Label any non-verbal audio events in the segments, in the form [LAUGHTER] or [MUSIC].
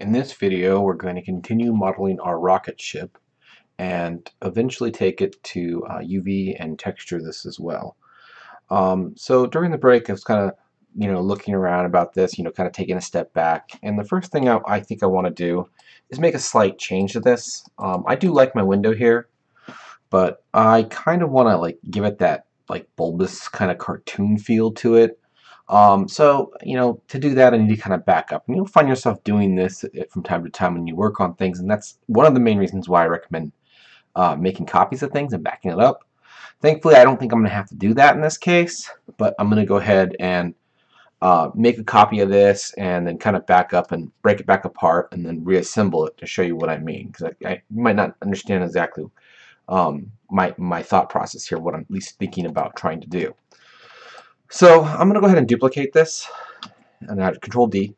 In this video we're going to continue modeling our rocket ship and eventually take it to uh, UV and texture this as well. Um, so during the break I was kind of you know looking around about this you know kind of taking a step back and the first thing I, I think I want to do is make a slight change to this. Um, I do like my window here but I kind of want to like give it that like bulbous kind of cartoon feel to it um, so, you know, to do that, I need to kind of back up. And you'll find yourself doing this from time to time when you work on things, and that's one of the main reasons why I recommend uh, making copies of things and backing it up. Thankfully, I don't think I'm going to have to do that in this case, but I'm going to go ahead and uh, make a copy of this and then kind of back up and break it back apart and then reassemble it to show you what I mean, because I, I might not understand exactly um, my, my thought process here, what I'm at least thinking about trying to do. So I'm going to go ahead and duplicate this and add Control D.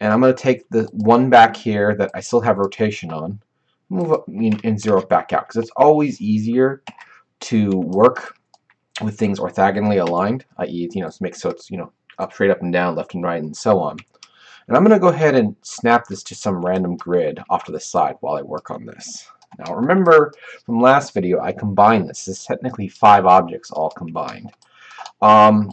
And I'm going to take the one back here that I still have rotation on, move up and zero back out because it's always easier to work with things orthogonally aligned, i.e., you know, make so it's you know up, straight up and down, left and right, and so on. And I'm going to go ahead and snap this to some random grid off to the side while I work on this. Now remember from last video I combined this. This is technically five objects all combined. Um,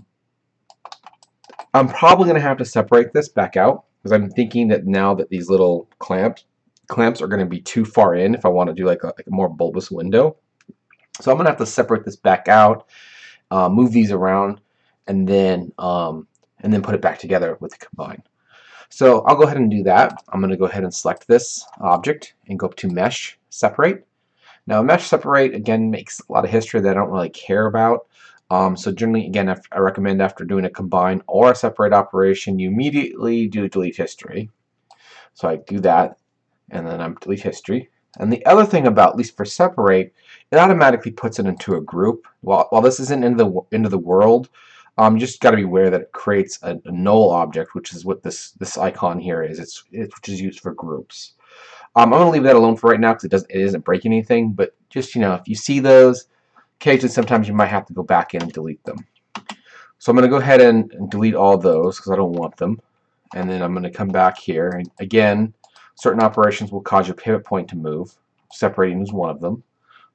I'm probably going to have to separate this back out because I'm thinking that now that these little clamps clamps are going to be too far in if I want to do like a, like a more bulbous window. So I'm going to have to separate this back out, uh, move these around, and then um, and then put it back together with the combine. So I'll go ahead and do that. I'm going to go ahead and select this object and go up to Mesh, Separate. Now Mesh Separate again makes a lot of history that I don't really care about. Um, so generally, again, I recommend after doing a combine or a separate operation, you immediately do delete history. So I do that, and then I'm delete history. And the other thing about, at least for separate, it automatically puts it into a group. While, while this isn't into the, into the world, um, you just got to be aware that it creates a, a, null object, which is what this, this icon here is, it's, it, which is used for groups. Um, I'm to leave that alone for right now because it, doesn't, it isn't breaking anything, but just, you know, if you see those, occasionally sometimes you might have to go back in and delete them. So I'm going to go ahead and, and delete all those because I don't want them. And then I'm going to come back here. And again, certain operations will cause your pivot point to move. Separating is one of them.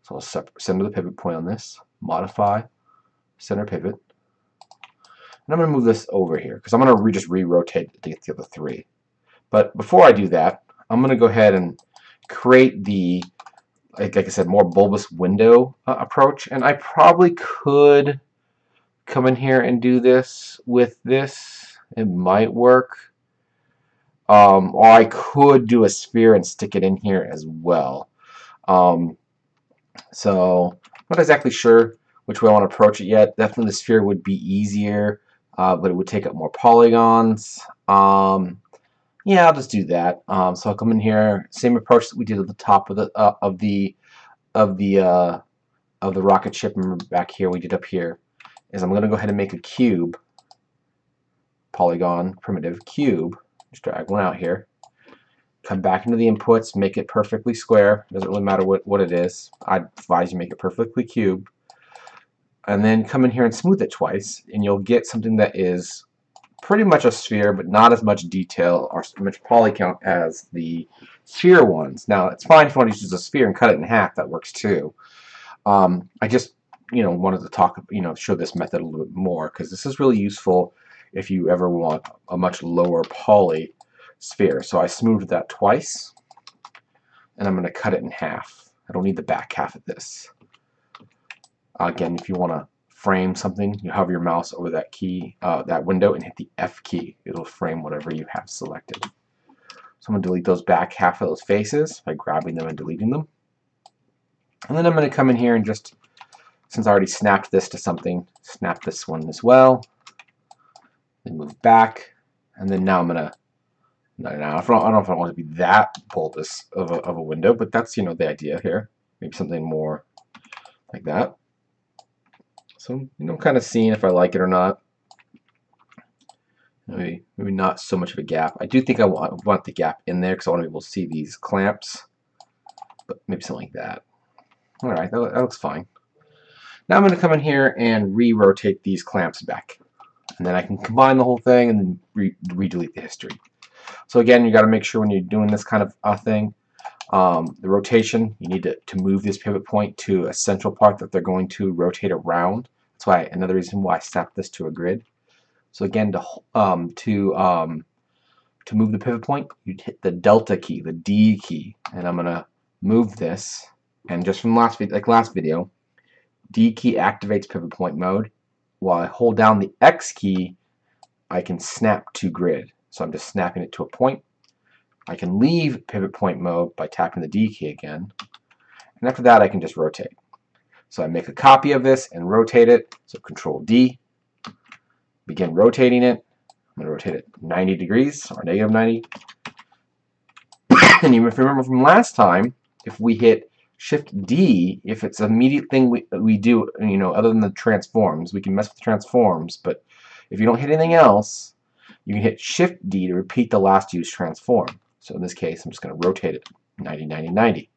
So I'll center the pivot point on this. Modify, center pivot. And I'm going to move this over here because I'm going to re just re-rotate to get the other three. But before I do that, I'm going to go ahead and create the like, like I said, more bulbous window uh, approach. And I probably could come in here and do this with this. It might work. Um, or I could do a sphere and stick it in here as well. Um, so not exactly sure which way I want to approach it yet. Definitely the sphere would be easier, uh, but it would take up more polygons. Um, yeah, I'll just do that. Um, so I'll come in here, same approach that we did at the top of the uh, of the of the uh, of the rocket ship. Remember back here we did up here is I'm going to go ahead and make a cube, polygon primitive cube. Just drag one out here. Come back into the inputs, make it perfectly square. Doesn't really matter what what it is. I advise you make it perfectly cube. And then come in here and smooth it twice, and you'll get something that is pretty much a sphere, but not as much detail or much poly count as the sphere ones. Now, it's fine if you want to use a sphere and cut it in half. That works too. Um, I just, you know, wanted to talk, you know, show this method a little bit more because this is really useful if you ever want a much lower poly sphere. So I smoothed that twice, and I'm going to cut it in half. I don't need the back half of this. Again, if you want to frame something, you hover your mouse over that key, uh, that window, and hit the F key. It'll frame whatever you have selected. So I'm going to delete those back half of those faces by grabbing them and deleting them. And then I'm going to come in here and just, since I already snapped this to something, snap this one as well. Then move back. And then now I'm going to, no, no, I don't know if I want to be that bulbous of a, of a window, but that's, you know, the idea here. Maybe something more like that. So, you know, kind of seeing if I like it or not. Maybe, maybe not so much of a gap. I do think I want, want the gap in there because I want to be able to see these clamps. But maybe something like that. Alright, that, that looks fine. Now I'm going to come in here and re-rotate these clamps back. And then I can combine the whole thing and then re-delete re the history. So again, you got to make sure when you're doing this kind of uh, thing, um, the rotation, you need to, to move this pivot point to a central part that they're going to rotate around. That's why another reason why I snapped this to a grid. So again, to um, to um, to move the pivot point, you hit the delta key, the D key, and I'm gonna move this. And just from last like last video, D key activates pivot point mode. While I hold down the X key, I can snap to grid. So I'm just snapping it to a point. I can leave pivot point mode by tapping the D key again. And after that, I can just rotate. So I make a copy of this and rotate it. So Control D, begin rotating it. I'm going to rotate it 90 degrees or negative 90. [COUGHS] and if you remember from last time, if we hit Shift D, if it's an immediate thing we, we do, you know, other than the transforms, we can mess with the transforms, but if you don't hit anything else, you can hit Shift D to repeat the last used transform. So in this case, I'm just going to rotate it 90, 90, 90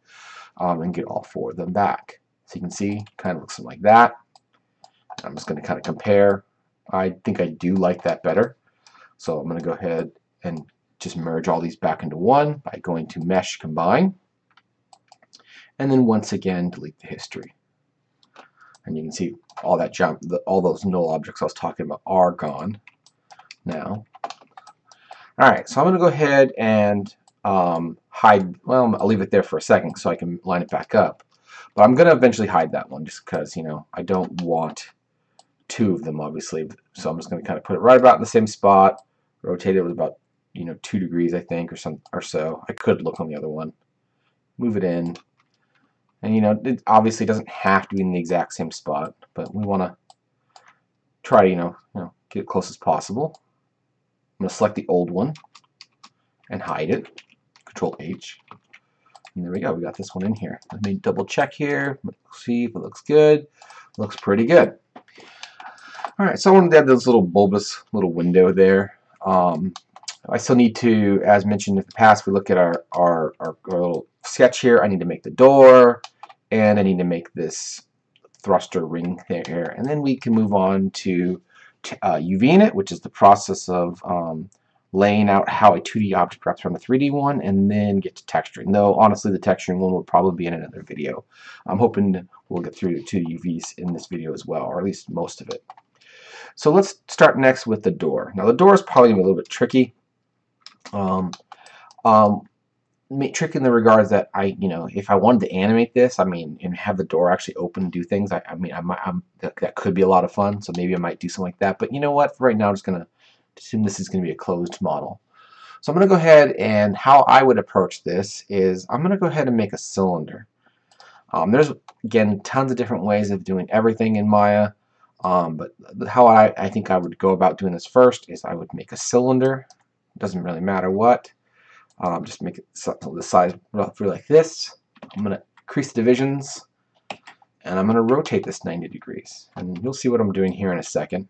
um, and get all four of them back. You can see, kind of looks like that. I'm just going to kind of compare. I think I do like that better. So I'm going to go ahead and just merge all these back into one by going to Mesh Combine and then once again delete the history. And you can see all that jump, the, all those null objects I was talking about are gone now. Alright, so I'm going to go ahead and um, hide, well, I'll leave it there for a second so I can line it back up. But I'm going to eventually hide that one just because, you know, I don't want two of them, obviously. So I'm just going to kind of put it right about in the same spot, rotate it with about, you know, two degrees, I think, or some or so. I could look on the other one. Move it in, and you know, it obviously doesn't have to be in the exact same spot, but we want to try to, you know, you know, get it close as possible. I'm going to select the old one and hide it. Control H. And there we go. We got this one in here. Let me double check here. See if it looks good. Looks pretty good. All right, so I wanted to add this little bulbous little window there. Um, I still need to, as mentioned in the past, we look at our, our, our, our little sketch here. I need to make the door and I need to make this thruster ring there and then we can move on to uh, UV which is the process of um, laying out how a 2D object wraps around a 3D one and then get to texturing though honestly the texturing one will probably be in another video I'm hoping we'll get through to UVs in this video as well or at least most of it so let's start next with the door now the door is probably a little bit tricky um, um, trick in the regards that I, you know, if I wanted to animate this, I mean, and have the door actually open and do things, I, I mean, I might, I'm, that, that could be a lot of fun. So maybe I might do something like that. But you know what? For right now, I'm just gonna assume this is gonna be a closed model. So I'm gonna go ahead and how I would approach this is I'm gonna go ahead and make a cylinder. Um, there's again tons of different ways of doing everything in Maya. Um, but how I, I think I would go about doing this first is I would make a cylinder. It doesn't really matter what. Um, just make it the size roughly like this. I'm going to increase the divisions and I'm going to rotate this 90 degrees. And you'll see what I'm doing here in a second.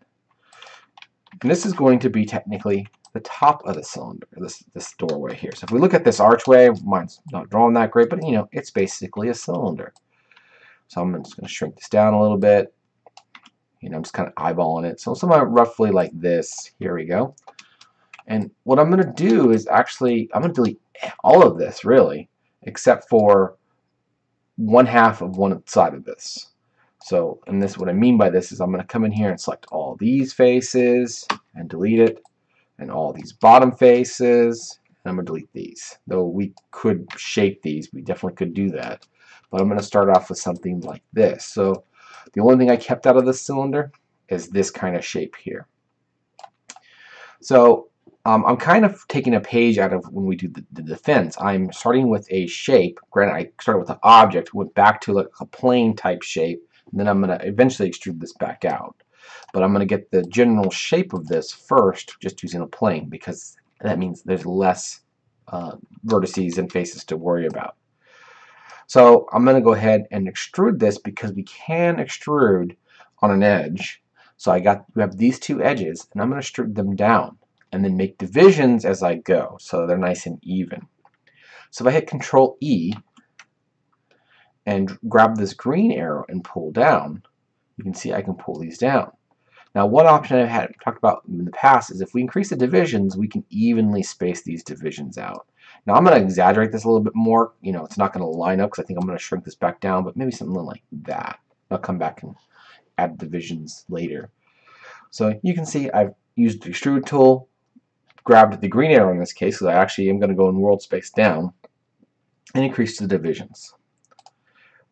And this is going to be technically the top of the cylinder, this, this doorway here. So if we look at this archway, mine's not drawn that great, but you know, it's basically a cylinder. So I'm just going to shrink this down a little bit. You know, I'm just kind of eyeballing it. So somewhere roughly like this. Here we go. And what I'm going to do is actually, I'm going to delete all of this, really, except for one half of one side of this. So, and this, what I mean by this is I'm going to come in here and select all these faces and delete it, and all these bottom faces, and I'm going to delete these. Though we could shape these, we definitely could do that. But I'm going to start off with something like this. So, the only thing I kept out of this cylinder is this kind of shape here. So um, I'm kind of taking a page out of when we do the, the, defense. I'm starting with a shape. Granted, I started with an object, went back to like a plane type shape, and then I'm going to eventually extrude this back out. But I'm going to get the general shape of this first, just using a plane, because that means there's less uh, vertices and faces to worry about. So I'm going to go ahead and extrude this because we can extrude on an edge. So I got we have these two edges, and I'm going to extrude them down and then make divisions as I go so they're nice and even. So if I hit Control E and grab this green arrow and pull down, you can see I can pull these down. Now, one option I've had talked about in the past is if we increase the divisions, we can evenly space these divisions out. Now, I'm going to exaggerate this a little bit more. You know, it's not going to line up because I think I'm going to shrink this back down, but maybe something like that. I'll come back and add divisions later. So you can see I've used the extrude tool, grabbed the green arrow in this case, because I actually am going to go in world space down, and increase the divisions.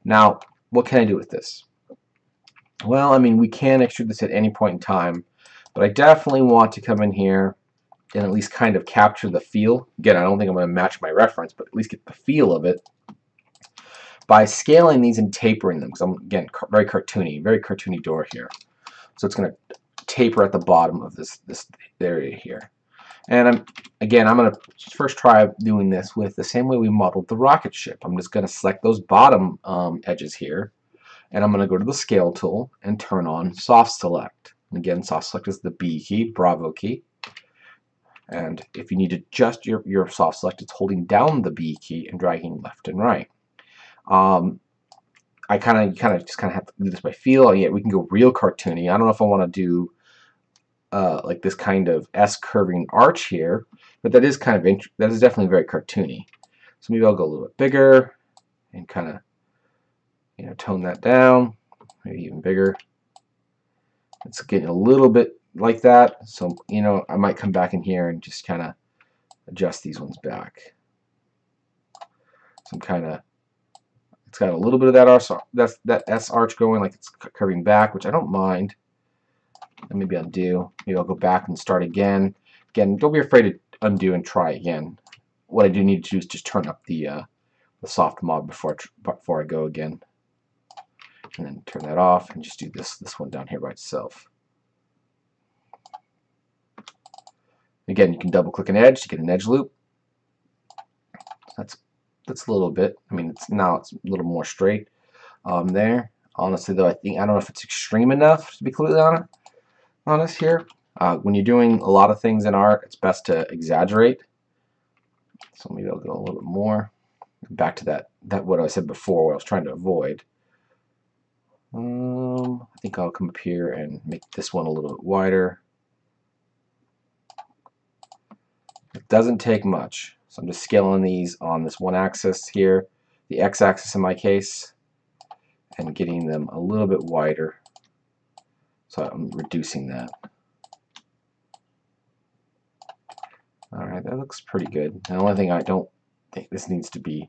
Now, what can I do with this? Well, I mean, we can extrude this at any point in time, but I definitely want to come in here and at least kind of capture the feel. Again, I don't think I'm going to match my reference, but at least get the feel of it by scaling these and tapering them, because I'm, again, very cartoony, very cartoony door here. So it's going to taper at the bottom of this, this area here. And I'm, again, I'm going to first try doing this with the same way we modeled the rocket ship. I'm just going to select those bottom um, edges here, and I'm going to go to the scale tool and turn on soft select. And again, soft select is the B key, Bravo key. And if you need to adjust your, your soft select, it's holding down the B key and dragging left and right. Um, I kind of kind of just kind of have to do this by feel. Yeah, we can go real cartoony. I don't know if I want to do uh, like this kind of S curving arch here, but that is kind of that is definitely very cartoony. So maybe I'll go a little bit bigger and kind of you know tone that down, maybe even bigger. It's getting a little bit like that, so you know I might come back in here and just kind of adjust these ones back. Some kind of it's got a little bit of that arch, that's that S arch going, like it's curving back, which I don't mind. And maybe undo. Maybe I'll go back and start again. Again, don't be afraid to undo and try again. What I do need to do is just turn up the uh, the soft mod before before I go again, and then turn that off and just do this this one down here by itself. Again, you can double click an edge to get an edge loop. That's that's a little bit. I mean, it's now it's a little more straight um, there. Honestly, though, I think I don't know if it's extreme enough to be completely honest. Honest here. Uh, when you're doing a lot of things in art, it's best to exaggerate. So maybe I'll go a little bit more. Back to that that what I said before, what I was trying to avoid. Um, I think I'll come up here and make this one a little bit wider. It doesn't take much. So I'm just scaling these on this one axis here, the x-axis in my case, and getting them a little bit wider. So I'm reducing that. Alright, that looks pretty good. The only thing I don't think this needs to be,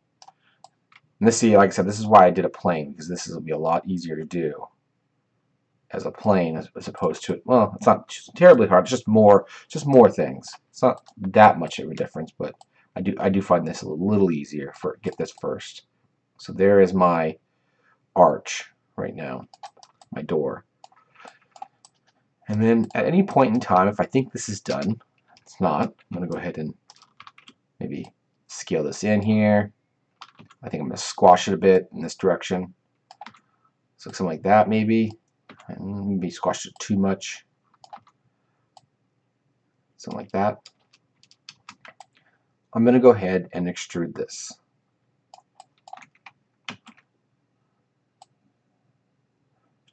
and this see, like I said, this is why I did a plane, because this will be a lot easier to do as a plane as, as opposed to, well, it's not terribly hard, it's just more, just more things. It's not that much of a difference, but I do I do find this a little easier for get this first. So there is my arch right now, my door. And then at any point in time, if I think this is done, it's not, I'm going to go ahead and maybe scale this in here. I think I'm going to squash it a bit in this direction. So something like that maybe. And maybe squash it too much. Something like that. I'm going to go ahead and extrude this.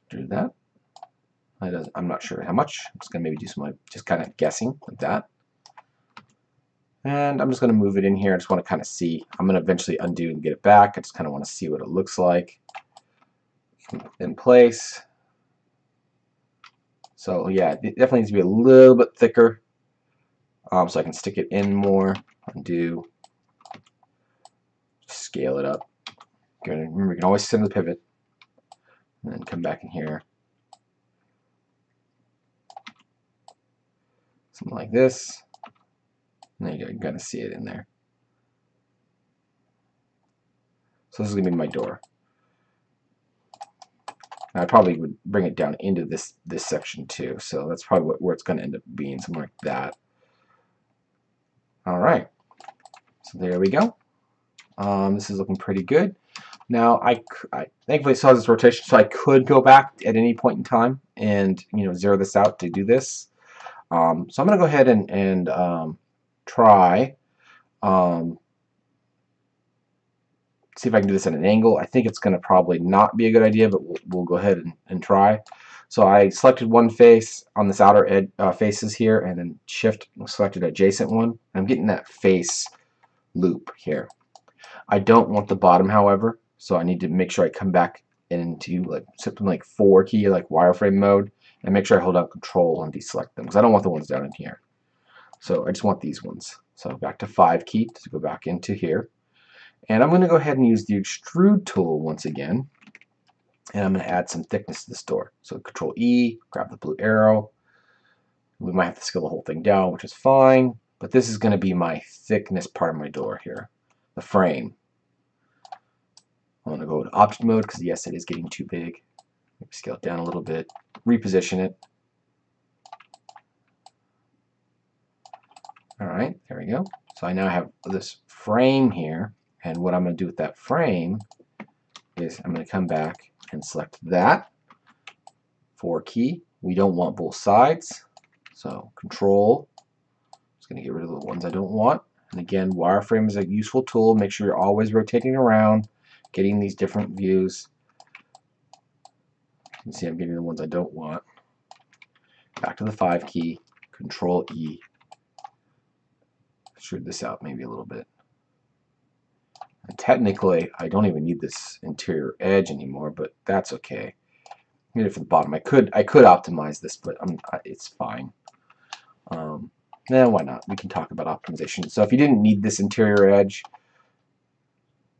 Do that. I'm not sure how much. I'm just going to maybe do some like just kind of guessing like that. And I'm just going to move it in here. I just want to kind of see. I'm going to eventually undo and get it back. I just kind of want to see what it looks like in place. So yeah, it definitely needs to be a little bit thicker um, so I can stick it in more undo, scale it up. Remember, you can always send the pivot, and then come back in here. Something like this. And you're going to see it in there. So this is going to be my door. I probably would bring it down into this this section too. So that's probably what, where it's going to end up being, something like that. All right. So there we go. Um, this is looking pretty good. Now, I, I thankfully saw this rotation, so I could go back at any point in time and you know zero this out to do this. Um, so I'm going to go ahead and, and um, try um, see if I can do this at an angle. I think it's going to probably not be a good idea, but we'll, we'll go ahead and, and try. So I selected one face on this outer ed uh, faces here and then shift selected adjacent one. I'm getting that face loop here. I don't want the bottom however so I need to make sure I come back into like something like 4 key like wireframe mode and make sure I hold down control and deselect them because I don't want the ones down in here. So I just want these ones. So back to 5 key to go back into here. And I'm going to go ahead and use the extrude tool once again. And I'm going to add some thickness to this door. So control E, grab the blue arrow. We might have to scale the whole thing down, which is fine. But this is going to be my thickness part of my door here, the frame. I'm going to go to object mode because yes, it is getting too big. Scale it down a little bit, reposition it. All right, there we go. So I now have this frame here, and what I'm going to do with that frame is I'm going to come back and select that, 4 key. We don't want both sides, so control. Just going to get rid of the ones I don't want. And again, wireframe is a useful tool. Make sure you're always rotating around, getting these different views. Can see I'm getting the ones I don't want. Back to the 5 key, control E. Shoot this out maybe a little bit. And technically, I don't even need this interior edge anymore, but that's okay. Need it for the bottom. I could I could optimize this, but I'm, it's fine. Um, why not? We can talk about optimization. So if you didn't need this interior edge,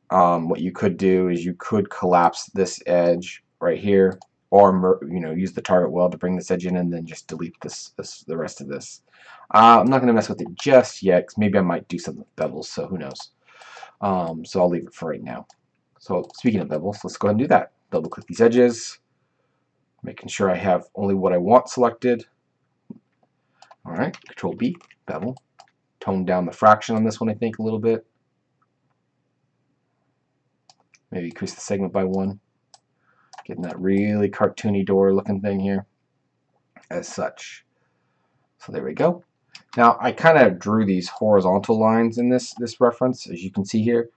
um, what you could do is you could collapse this edge right here, or you know use the target weld to bring this edge in, and then just delete this, this the rest of this. Uh, I'm not going to mess with it just yet, because maybe I might do with bevels, so who knows. Um, so I'll leave it for right now. So speaking of bevels, let's go ahead and do that. Double click these edges, making sure I have only what I want selected. All right, Control B, bevel. Tone down the fraction on this one, I think, a little bit. Maybe increase the segment by one. Getting that really cartoony door looking thing here as such. So there we go. Now I kind of drew these horizontal lines in this this reference, as you can see here.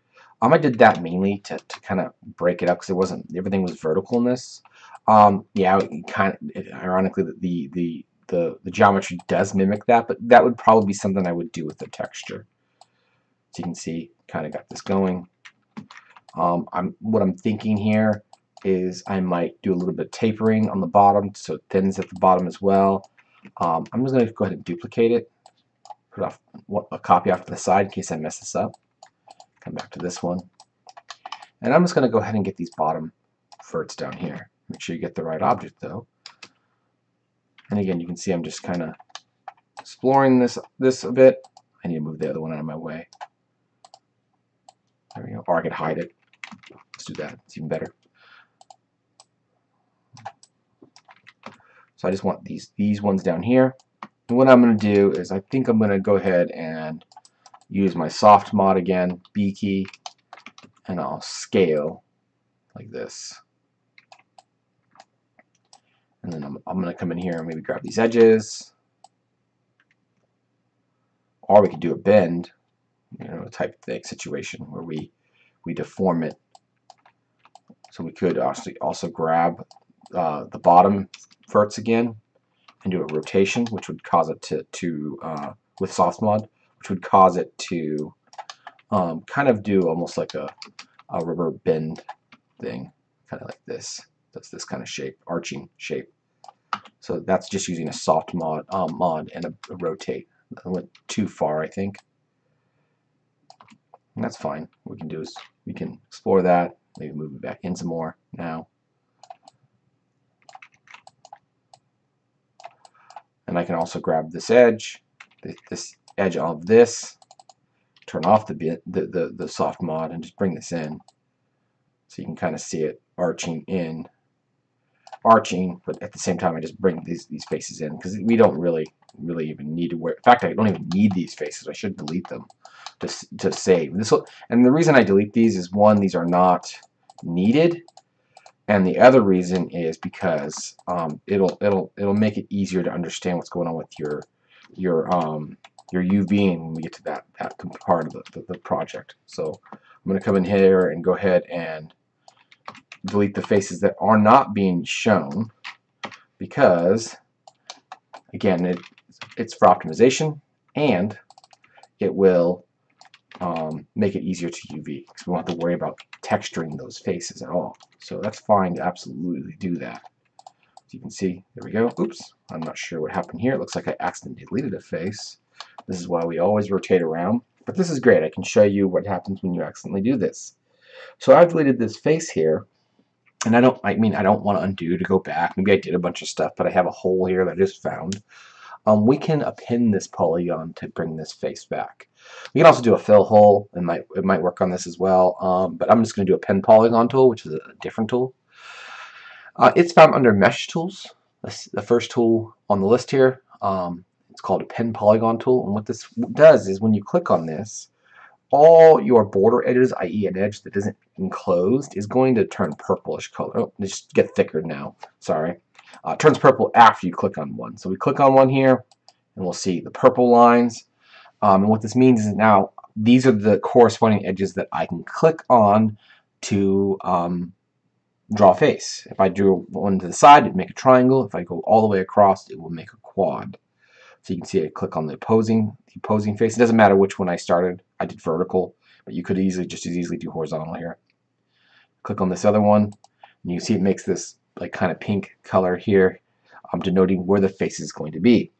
Um, I did that mainly to, to kind of break it up because it wasn't everything was vertical in this. Um, yeah, kind of ironically the the the the geometry does mimic that, but that would probably be something I would do with the texture. So you can see, kind of got this going. Um, I'm what I'm thinking here is I might do a little bit of tapering on the bottom so it thins at the bottom as well. Um, I'm just going to go ahead and duplicate it put off a copy off to the side in case I mess this up. Come back to this one. And I'm just going to go ahead and get these bottom verts down here. Make sure you get the right object though. And again, you can see I'm just kind of exploring this this a bit. I need to move the other one out of my way. There we go. Or I could hide it. Let's do that. It's even better. I just want these these ones down here And what I'm going to do is I think I'm going to go ahead and use my soft mod again, B key, and I'll scale like this. And then I'm, I'm going to come in here and maybe grab these edges. Or we could do a bend, you know, type thing situation where we, we deform it. So we could also, also grab uh, the bottom verts again and do a rotation, which would cause it to, to uh, with soft mod, which would cause it to um, kind of do almost like a, a rubber bend thing, kind of like this. That's this kind of shape, arching shape. So that's just using a soft mod, um, mod and a, a rotate. I went too far, I think. And that's fine. What we can do is we can explore that, maybe move it back in some more now. And I can also grab this edge, this edge of this, turn off the, bit, the, the, the soft mod and just bring this in. So you can kind of see it arching in. Arching, but at the same time I just bring these, these faces in because we don't really really even need to wear. In fact, I don't even need these faces. I should delete them to, to save. This will, and the reason I delete these is one, these are not needed and the other reason is because um, it'll it'll it'll make it easier to understand what's going on with your your um, your UV when we get to that that part of the, the, the project. So I'm going to come in here and go ahead and delete the faces that are not being shown because again it, it's for optimization and it will um, make it easier to UV because we don't have to worry about texturing those faces at all. So that's fine to absolutely do that. As you can see, there we go. Oops, I'm not sure what happened here. It looks like I accidentally deleted a face. This is why we always rotate around. But this is great. I can show you what happens when you accidentally do this. So I've deleted this face here. And I don't, I mean, I don't want to undo to go back. Maybe I did a bunch of stuff, but I have a hole here that I just found. Um, we can append this polygon to bring this face back. We can also do a fill hole. It might, it might work on this as well. Um, but I'm just going to do append polygon tool, which is a different tool. Uh, it's found under Mesh Tools, the first tool on the list here. Um, it's called append polygon tool, and what this does is when you click on this, all your border edges, i.e. an edge that isn't enclosed, is going to turn purplish color. Oh, just get thicker now. Sorry. Uh, turns purple after you click on one. So we click on one here, and we'll see the purple lines. Um, and what this means is now these are the corresponding edges that I can click on to um, draw a face. If I drew one to the side, it'd make a triangle. If I go all the way across, it will make a quad. So you can see I click on the opposing, the opposing face. It doesn't matter which one I started. I did vertical, but you could easily just as easily do horizontal here. Click on this other one, and you see it makes this like kind of pink color here, um, denoting where the face is going to be.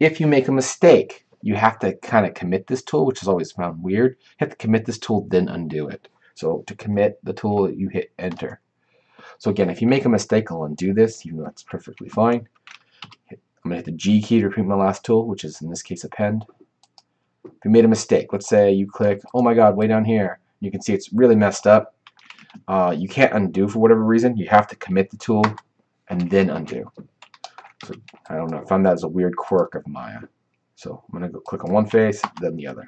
If you make a mistake, you have to kind of commit this tool, which is always found weird. You have to commit this tool, then undo it. So to commit the tool, you hit enter. So again, if you make a mistake, I'll undo this, even though that's perfectly fine. I'm going to hit the G key to repeat my last tool, which is in this case append. If you made a mistake, let's say you click, oh my god, way down here, you can see it's really messed up. Uh, you can't undo for whatever reason. You have to commit the tool and then undo. So I don't know, I found that as a weird quirk of Maya. So I'm going to go click on one face, then the other.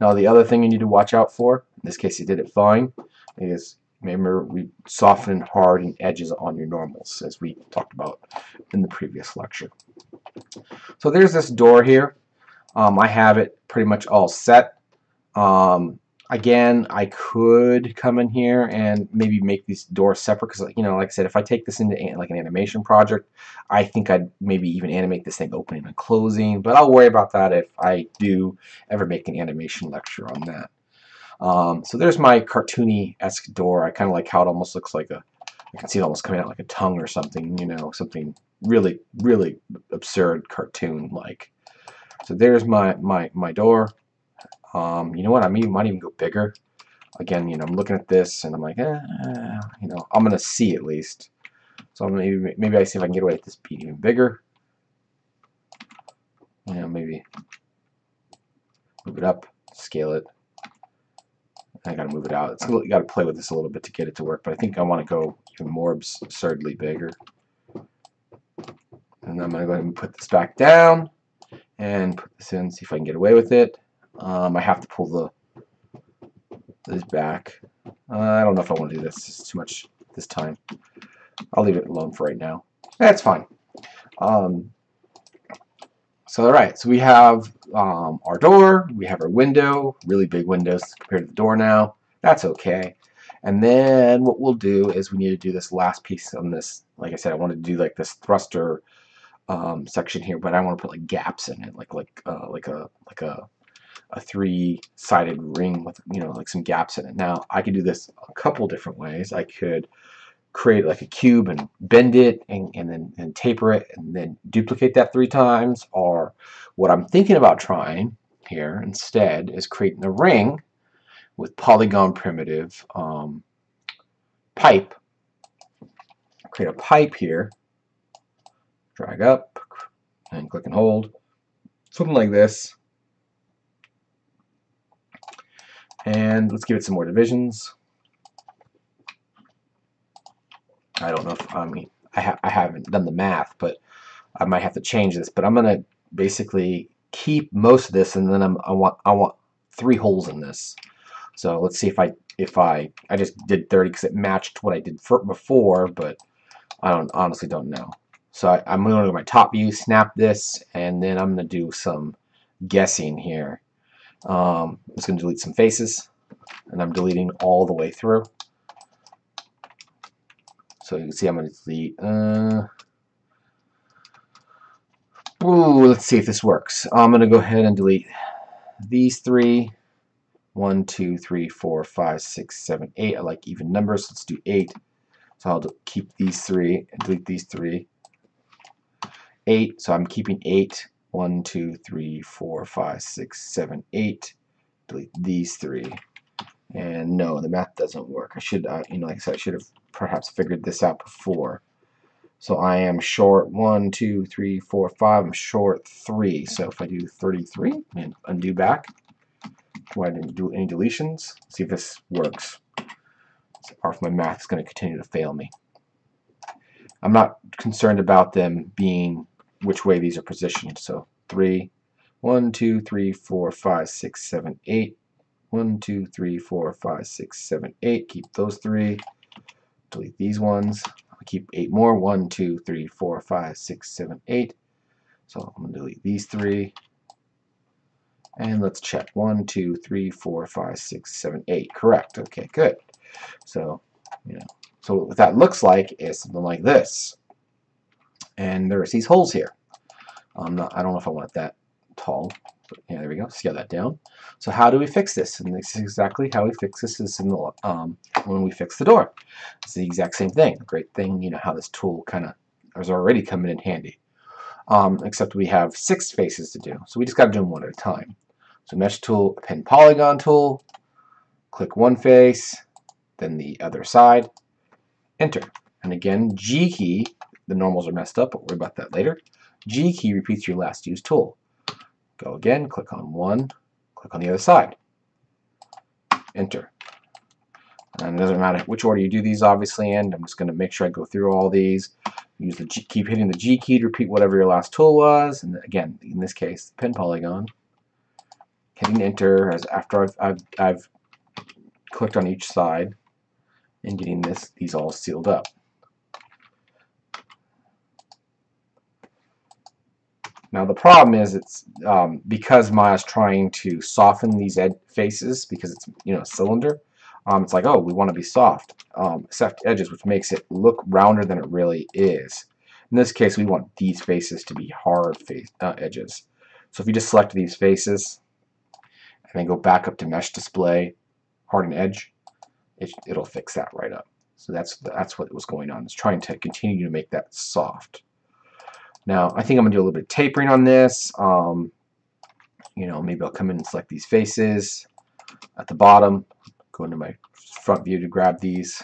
Now the other thing you need to watch out for, in this case you did it fine, is Remember, we soften and harden edges on your normals, as we talked about in the previous lecture. So there's this door here. Um, I have it pretty much all set. Um, again, I could come in here and maybe make these doors separate because, you know, like I said, if I take this into like an animation project, I think I'd maybe even animate this thing opening and closing. But I'll worry about that if I do ever make an animation lecture on that. Um, so there's my cartoony-esque door. I kind of like how it almost looks like a, I can see it almost coming out like a tongue or something, you know, something really, really absurd cartoon-like. So there's my, my, my door. Um, you know what, I mean, might even go bigger. Again, you know, I'm looking at this and I'm like, eh, you know, I'm to see at least. So maybe, maybe I see if I can get away with this being even bigger. You know, maybe move it up, scale it. I gotta move it out. It's little, you gotta play with this a little bit to get it to work, but I think I want to go even more absurdly bigger. And I'm gonna go ahead and put this back down and put this in, see if I can get away with it. Um, I have to pull the this back. Uh, I don't know if I want to do this. It's too much this time. I'll leave it alone for right now. That's fine. Um, so alright, so we have um, our door, we have our window, really big windows compared to the door now. That's okay. And then what we'll do is we need to do this last piece on this. Like I said, I want to do like this thruster um, section here, but I want to put like gaps in it, like like uh, like a like a a three-sided ring with you know like some gaps in it. Now I could do this a couple different ways. I could create like a cube and bend it and, and then and taper it and then duplicate that three times. Or what I'm thinking about trying here instead is creating a ring with polygon primitive um, pipe. Create a pipe here. Drag up and click and hold. Something like this and let's give it some more divisions I don't know if I mean I, ha I haven't done the math, but I might have to change this. But I'm gonna basically keep most of this, and then I'm, I want I want three holes in this. So let's see if I if I I just did 30 because it matched what I did for, before, but I don't honestly don't know. So I, going to go to my top view, snap this, and then I'm going to do some guessing here. Um, I'm just going to delete some faces, and I'm deleting all the way through. So you can see I'm going to delete, uh, Ooh, let's see if this works. I'm going to go ahead and delete these three. One, two, three, four, five, six, seven, eight. I like even numbers. Let's do eight. So I'll keep these three and delete these three. Eight. So I'm keeping eight. One, two, three, four, five, six, seven, eight. Delete these three. And no, the math doesn't work. I should, uh, you know, like I said, I should have perhaps figured this out before. So I am short one, two, three, four, five. I'm short three. So if I do 33 and undo back, why didn't do any deletions, see if this works. Or if my math is going to continue to fail me. I'm not concerned about them being which way these are positioned. So three, one, two, three, four, five, six, seven, eight. One, two, three, four, five, six, seven, eight. Keep those three. Delete these ones keep eight more. One, two, three, four, five, six, seven, eight. So I'm going to delete these three. And let's check. One, two, three, four, five, six, seven, eight. Correct. Okay, good. So, you know, so what that looks like is something like this. And there's these holes here. I'm not, I don't know if I want that tall. But yeah, there we go. Scale that down. So how do we fix this? And this is exactly how we fix this is in the, um, when we fix the door. It's the exact same thing. Great thing, you know, how this tool kind of is already coming in handy. Um, except we have six faces to do. So we just got to do them one at a time. So mesh tool, append polygon tool, click one face, then the other side, enter. And again, G key, the normals are messed up, but we'll worry about that later. G key repeats your last used tool. Go again, click on one, click on the other side. Enter. And it doesn't matter which order you do these, obviously, in. I'm just going to make sure I go through all these. Use the G, keep hitting the G key to repeat whatever your last tool was. And again, in this case, append polygon. Hitting enter as after I've, I've, I've clicked on each side and getting this these all sealed up. Now the problem is it's um, because Maya's trying to soften these ed faces because it's you know a cylinder. Um, it's like oh we want to be soft, um, soft edges, which makes it look rounder than it really is. In this case, we want these faces to be hard face uh, edges. So if you just select these faces and then go back up to Mesh Display, Harden Edge, it, it'll fix that right up. So that's that's what was going on. It's trying to continue to make that soft. Now, I think I'm going to do a little bit of tapering on this. Um, you know, maybe I'll come in and select these faces at the bottom. Go into my front view to grab these.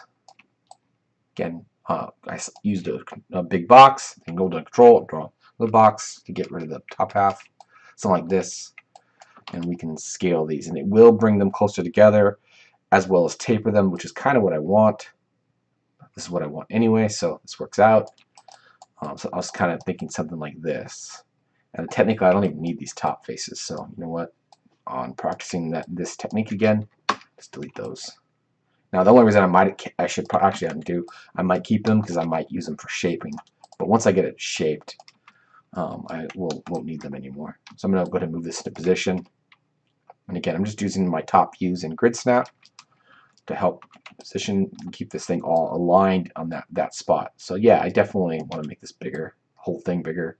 Again, uh, I used a, a, big box. And go to Control, draw the box to get rid of the top half. Something like this. And we can scale these. And it will bring them closer together as well as taper them, which is kind of what I want. This is what I want anyway, so this works out. Um, so I was kind of thinking something like this. And technically, I don't even need these top faces. So you know what? On practicing that this technique again, just delete those. Now the only reason I might I should actually undo I might keep them because I might use them for shaping. But once I get it shaped, um, I will won't need them anymore. So I'm going to go ahead and move this into position. And again, I'm just using my top views in Grid Snap to help position and keep this thing all aligned on that, that spot. So yeah, I definitely want to make this bigger, whole thing bigger.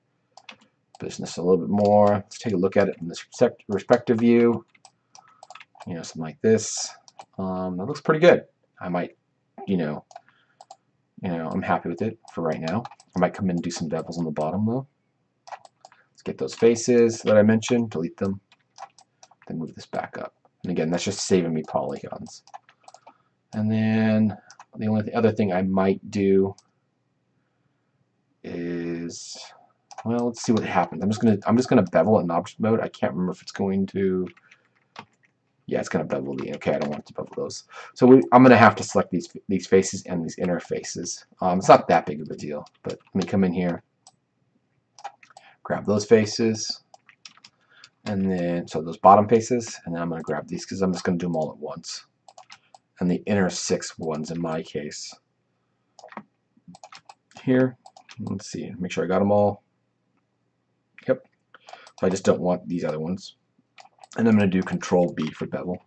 Position this a little bit more. Let's take a look at it in this perspective view. You know, something like this. Um, that looks pretty good. I might, you know, you know, I'm happy with it for right now. I might come in and do some bevels on the bottom though. Let's get those faces that I mentioned, delete them, then move this back up. And again, that's just saving me polygons. And then the only th other thing I might do is well let's see what happens. I'm just gonna I'm just gonna bevel it in object mode. I can't remember if it's going to yeah it's gonna bevel the okay I don't want to bevel those. So we, I'm gonna have to select these these faces and these inner faces um, it's not that big of a deal but let me come in here grab those faces and then so those bottom faces and then I'm gonna grab these because I'm just gonna do them all at once and the inner six ones in my case. Here, let's see, make sure I got them all. Yep. So I just don't want these other ones. And I'm going to do Control B for bevel.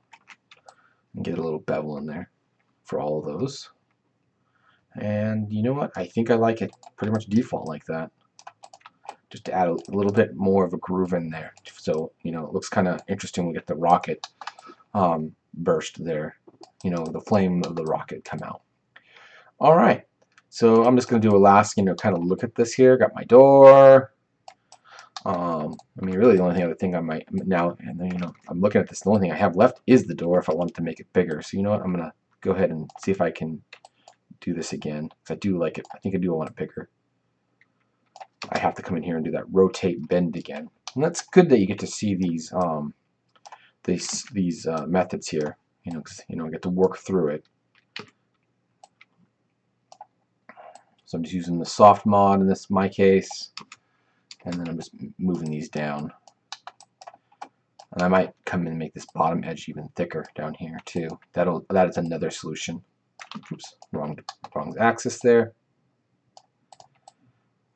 And get a little bevel in there for all of those. And you know what? I think I like it pretty much default like that. just to add a little bit more of a groove in there. So, you know, it looks kind of interesting we get the rocket um, burst there. You know, the flame of the rocket come out. All right. So I'm just going to do a last, you know, kind of look at this here. Got my door. Um, I mean, really, the only thing other thing I might now, and then you know, I'm looking at this. The only thing I have left is the door. If I want to make it bigger, so you know what, I'm gonna go ahead and see if I can do this again because I do like it. I think I do want it bigger. I have to come in here and do that rotate bend again. And that's good that you get to see these um, these these uh, methods here. You know, you know, I get to work through it. So I'm just using the soft mod in this my case, and then I'm just moving these down. And I might come in and make this bottom edge even thicker down here too. That'll that is another solution. Oops, wrong wrong axis there.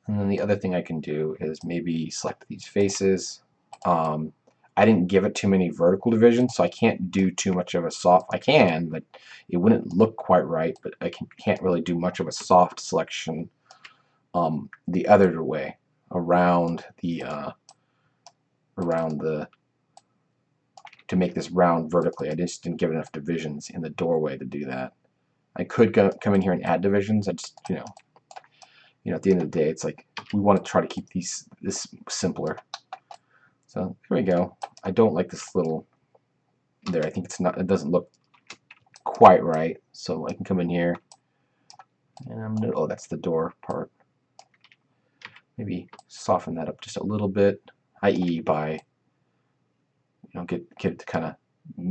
And then the other thing I can do is maybe select these faces. Um, I didn't give it too many vertical divisions, so I can't do too much of a soft. I can, but it wouldn't look quite right. But I can, not really do much of a soft selection um, the other way around the uh, around the to make this round vertically. I just didn't give enough divisions in the doorway to do that. I could go, come in here and add divisions. I just, you know, you know, at the end of the day, it's like we want to try to keep these this simpler. So here we go. I don't like this little there. I think it's not. It doesn't look quite right. So I can come in here and I'm gonna. Oh, that's the door part. Maybe soften that up just a little bit, i.e., by you know get get it to kind of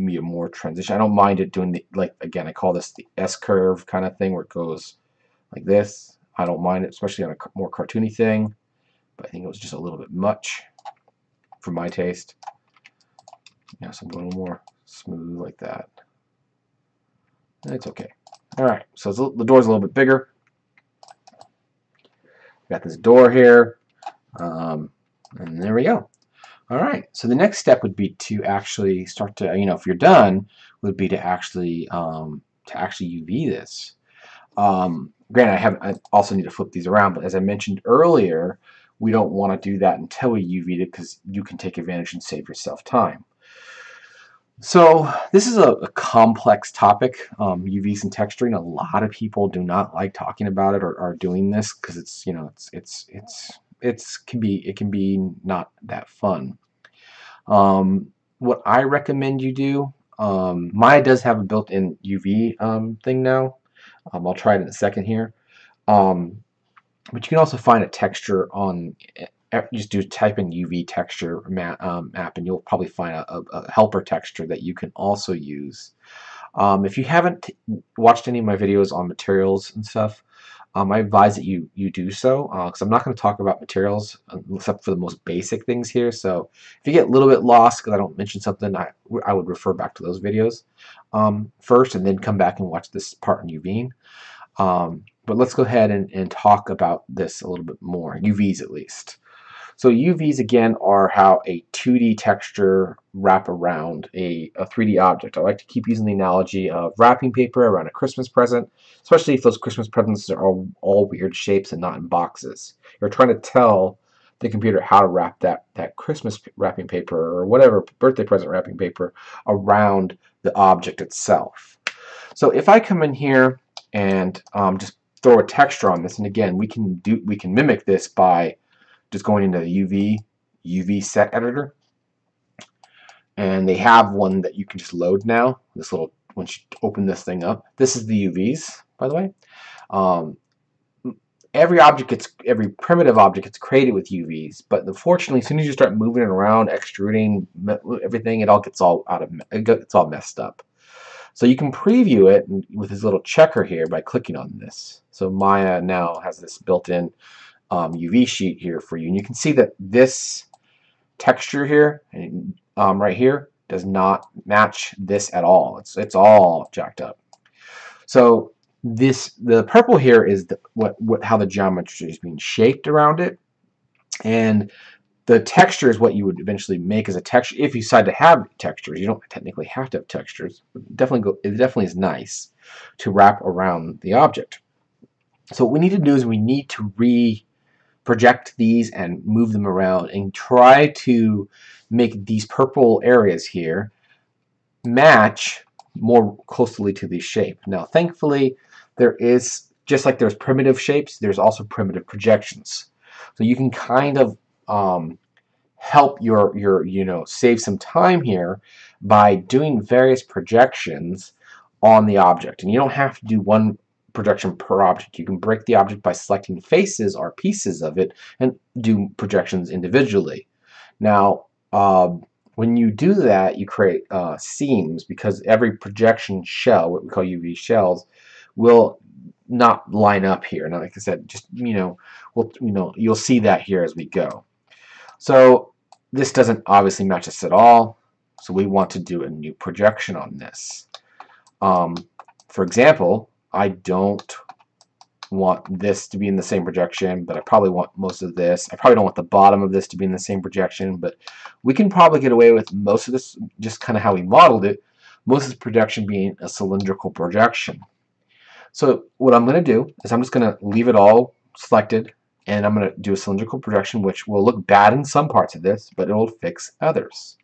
be a more transition. I don't mind it doing the like again. I call this the S curve kind of thing where it goes like this I don't mind it, especially on a more cartoony thing, but I think it was just a little bit much for my taste. Yeah, so I'm a little more smooth like that. It's okay. All right, so the door's a little bit bigger. Got this door here, um, and there we go. All right, so the next step would be to actually start to, you know, if you're done, would be to actually um, to actually UV this. Um, granted, I have I also need to flip these around, but as I mentioned earlier, we don't want to do that until we UV it because you can take advantage and save yourself time. So this is a, a complex topic, um, UVs and texturing. A lot of people do not like talking about it or are doing this because it's you know it's it's it's it's can be it can be not that fun. Um, what I recommend you do, um, Maya does have a built-in UV um, thing now. Um, I'll try it in a second here. Um, but you can also find a texture on, eh, just do type in UV texture map, um, map and you'll probably find a, a, helper texture that you can also use. Um, if you haven't watched any of my videos on materials and stuff, um, I advise that you you do so because uh, I'm not going to talk about materials uh, except for the most basic things here. So if you get a little bit lost because I don't mention something, I, I would refer back to those videos um, first and then come back and watch this part on UVing. But let's go ahead and, and talk about this a little bit more, UVs at least. So UVs again are how a 2D texture wrap around a, a 3D object. I like to keep using the analogy of wrapping paper around a Christmas present, especially if those Christmas presents are all, all weird shapes and not in boxes. You're trying to tell the computer how to wrap that, that Christmas wrapping paper or whatever birthday present wrapping paper around the object itself. So if I come in here and um, just throw a texture on this, and again, we can do we can mimic this by just going into the UV UV set editor, and they have one that you can just load now. This little once you open this thing up, this is the UVs, by the way. Um, every object gets every primitive object gets created with UVs, but unfortunately, as soon as you start moving it around, extruding everything, it all gets all out of it gets all messed up. So you can preview it with this little checker here by clicking on this. So Maya now has this built-in um, UV sheet here for you, and you can see that this texture here, um, right here, does not match this at all. It's it's all jacked up. So this the purple here is the, what what how the geometry is being shaped around it, and the texture is what you would eventually make as a texture if you decide to have textures. You don't technically have to have textures. definitely go, it definitely is nice to wrap around the object. So what we need to do is we need to re project these and move them around and try to make these purple areas here match more closely to the shape. Now thankfully there is, just like there's primitive shapes, there's also primitive projections. So you can kind of um, help your, your, you know, save some time here by doing various projections on the object. And you don't have to do one projection per object. You can break the object by selecting faces or pieces of it and do projections individually. Now, uh, when you do that, you create uh, seams because every projection shell, what we call UV shells, will not line up here. Now, like I said, just you know, we'll you know, you'll see that here as we go. So this doesn't obviously match us at all. So we want to do a new projection on this. Um, for example, I don't want this to be in the same projection, but I probably want most of this. I probably don't want the bottom of this to be in the same projection, but we can probably get away with most of this, just kind of how we modeled it, most of the projection being a cylindrical projection. So what I'm going to do is I'm just going to leave it all selected, and I'm going to do a cylindrical projection, which will look bad in some parts of this, but it will fix others.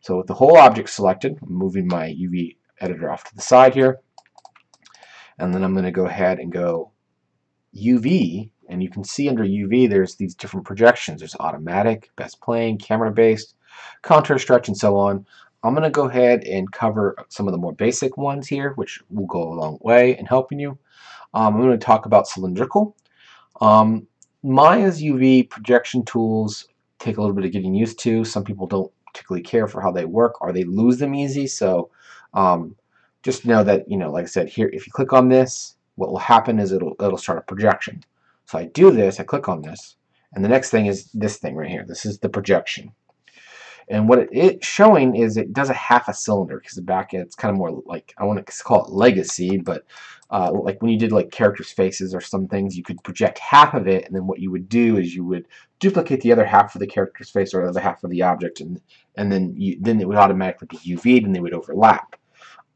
So with the whole object selected, I'm moving my UV editor off to the side here, and then I'm going to go ahead and go UV and you can see under UV there's these different projections. There's automatic best plane camera based contour stretch and so on. I'm gonna go ahead and cover some of the more basic ones here which will go a long way in helping you. Um, I'm going to talk about cylindrical um, Maya's UV projection tools take a little bit of getting used to some people don't particularly care for how they work or they lose them easy so um, just know that, you know, like I said, here, if you click on this, what will happen is it'll, it'll start a projection. So I do this, I click on this, and the next thing is this thing right here. This is the projection. And what it's showing is it does a half a cylinder because the back end, it's kind of more like, I want to call it legacy, but uh, like when you did like characters' faces or some things, you could project half of it, and then what you would do is you would duplicate the other half of the character's face or the other half of the object, and and then you, then it would automatically be UV'd and they would overlap.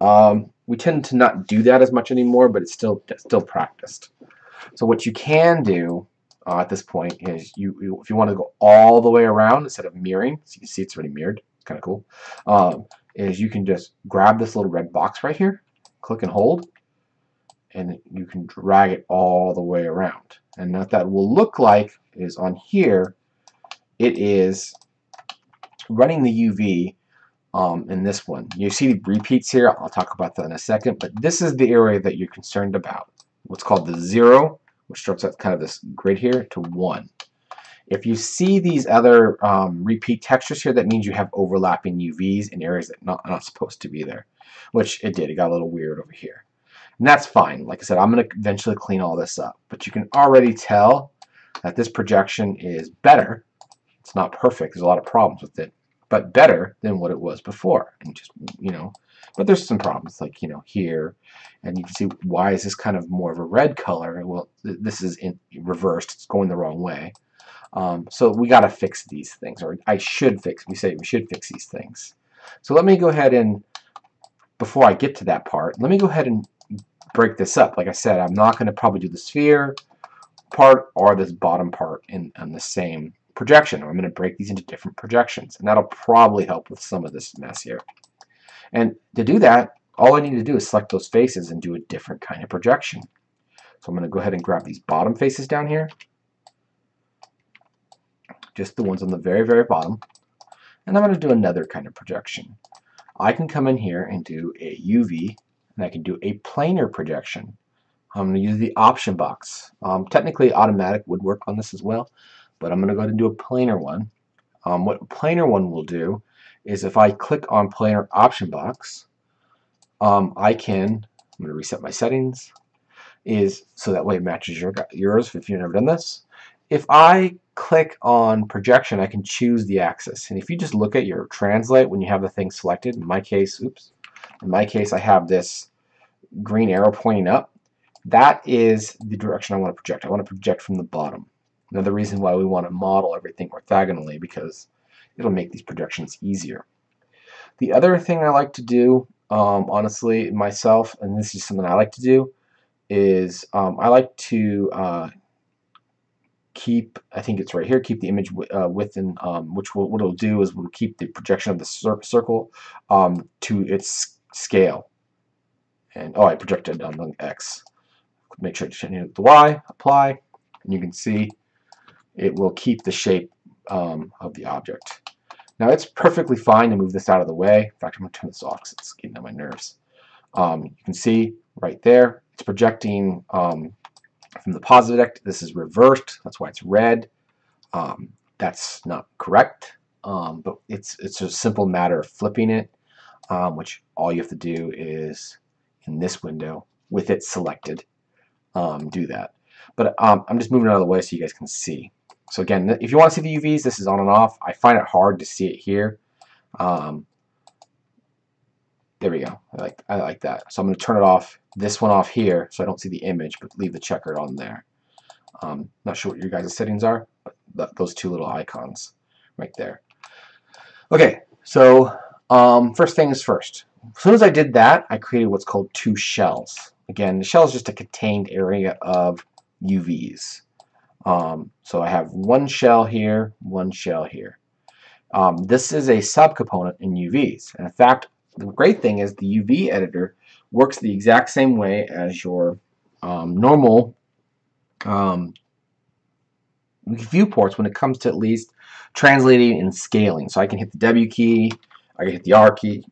Um, we tend to not do that as much anymore, but it's still still practiced. So what you can do uh, at this point is you, you, if you want to go all the way around instead of mirroring, so you can see it's already mirrored, it's kind of cool, um, is you can just grab this little red box right here, click and hold, and you can drag it all the way around. And what that will look like is on here, it is running the UV um, in this one. You see the repeats here. I'll talk about that in a second. But this is the area that you're concerned about. What's called the zero, which starts at kind of this grid here, to one. If you see these other um, repeat textures here, that means you have overlapping UVs in areas that not not supposed to be there, which it did. It got a little weird over here. And that's fine. Like I said, I'm going to eventually clean all this up. But you can already tell that this projection is better. It's not perfect. There's a lot of problems with it but better than what it was before. And just, you know, but there's some problems like, you know, here, and you can see why is this kind of more of a red color? Well, th this is in reversed. It's going the wrong way. Um, so we got to fix these things, or I should fix, we say we should fix these things. So let me go ahead and, before I get to that part, let me go ahead and break this up. Like I said, I'm not going to probably do the sphere part or this bottom part in, in the same projection. I'm going to break these into different projections, and that'll probably help with some of this mess here. And to do that, all I need to do is select those faces and do a different kind of projection. So I'm going to go ahead and grab these bottom faces down here, just the ones on the very, very bottom, and I'm going to do another kind of projection. I can come in here and do a UV, and I can do a planar projection. I'm going to use the option box. Um, technically, automatic would work on this as well, but I'm going to go ahead and do a planar one. Um, what planar one will do is if I click on planar option box, um, I can, I'm going to reset my settings, is so that way it matches your, yours if you've never done this. If I click on projection, I can choose the axis. And if you just look at your translate when you have the thing selected, in my case, oops, in my case I have this green arrow pointing up. That is the direction I want to project. I want to project from the bottom. Another reason why we want to model everything orthogonally because it'll make these projections easier. The other thing I like to do, um, honestly, myself, and this is something I like to do, is um, I like to uh, keep, I think it's right here, keep the image uh, within, um, which will, what it'll do is we'll keep the projection of the cir circle um, to its scale. And, oh, I projected on the X. Make sure to change the Y, apply, and you can see it will keep the shape um, of the object. Now it's perfectly fine to move this out of the way. In fact, I'm going to turn this off because it's getting on my nerves. Um, you can see right there, it's projecting um, from the positive deck. This is reversed. That's why it's red. Um, that's not correct, um, but it's it's a simple matter of flipping it, um, which all you have to do is in this window with it selected, um, do that. But I'm just moving out of the way so you guys can see. So again, if you want to see the UVs, this is on and off. I find it hard to see it here. Um, there we go. I like, I like that. So I'm going to turn it off, this one off here, so I don't see the image, but leave the checkered on there. Um, not sure what your guys' settings are, but those two little icons right there. Okay, so um, first things first. As soon as I did that, I created what's called two shells. Again, the shell is just a contained area of UVs. Um, so I have one shell here, one shell here. Um, this is a subcomponent in UVs. And in fact, the great thing is the UV editor works the exact same way as your um, normal um, viewports when it comes to at least translating and scaling. So I can hit the W key, I can hit the R key,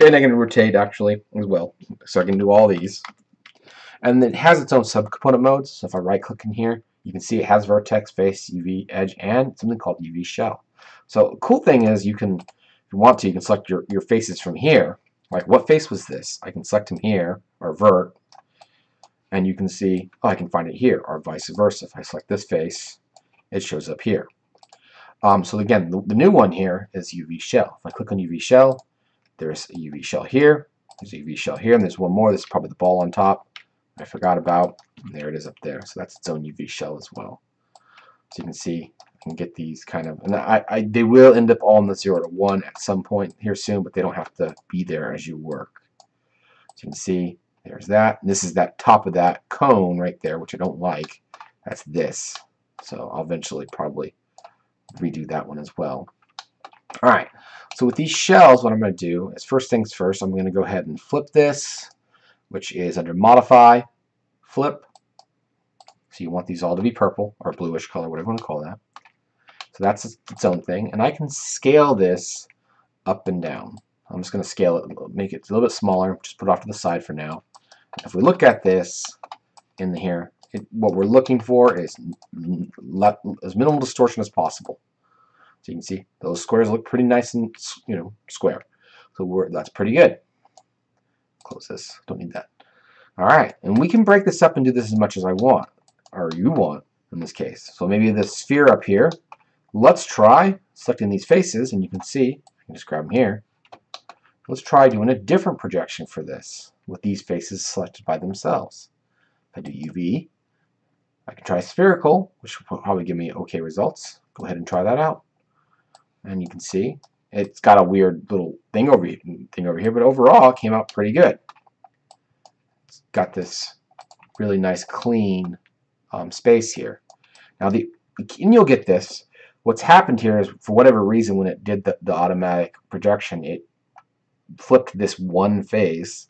and I can rotate actually as well. So I can do all these. And it has its own subcomponent modes. So if I right click in here, you can see it has vertex, face, UV, edge, and something called UV shell. So cool thing is you can, if you want to, you can select your, your faces from here. Like what face was this? I can select them here, or vert, and you can see, oh, I can find it here, or vice versa. If I select this face, it shows up here. Um, so again, the, the, new one here is UV shell. If I click on UV shell, there's a UV shell here, there's a UV shell here, and there's one more. This is probably the ball on top. I forgot about. There it is up there. So that's its own UV shell as well. So you can see can get these kind of, and I, I, they will end up all in the 0 to 1 at some point here soon, but they don't have to be there as you work. So you can see there's that. And this is that top of that cone right there, which I don't like. That's this. So I'll eventually probably redo that one as well. All right, so with these shells, what I'm going to do is first things first, I'm going to go ahead and flip this which is under Modify, Flip. So you want these all to be purple or bluish color, whatever you want to call that. So that's its own thing. And I can scale this up and down. I'm just going to scale it, make it a little bit smaller, just put it off to the side for now. If we look at this in here, it, what we're looking for is as minimal distortion as possible. So you can see those squares look pretty nice and you know square. So that's pretty good close this. Don't need that. All right, and we can break this up and do this as much as I want, or you want in this case. So maybe this sphere up here. Let's try selecting these faces, and you can see, I can just grab them here. Let's try doing a different projection for this with these faces selected by themselves. If I do UV, I can try spherical, which will probably give me okay results. Go ahead and try that out. And you can see it's got a weird little thing over here, thing over here, but overall it came out pretty good. It's got this really nice clean um, space here. Now the and you'll get this. What's happened here is for whatever reason when it did the, the automatic projection it flipped this one face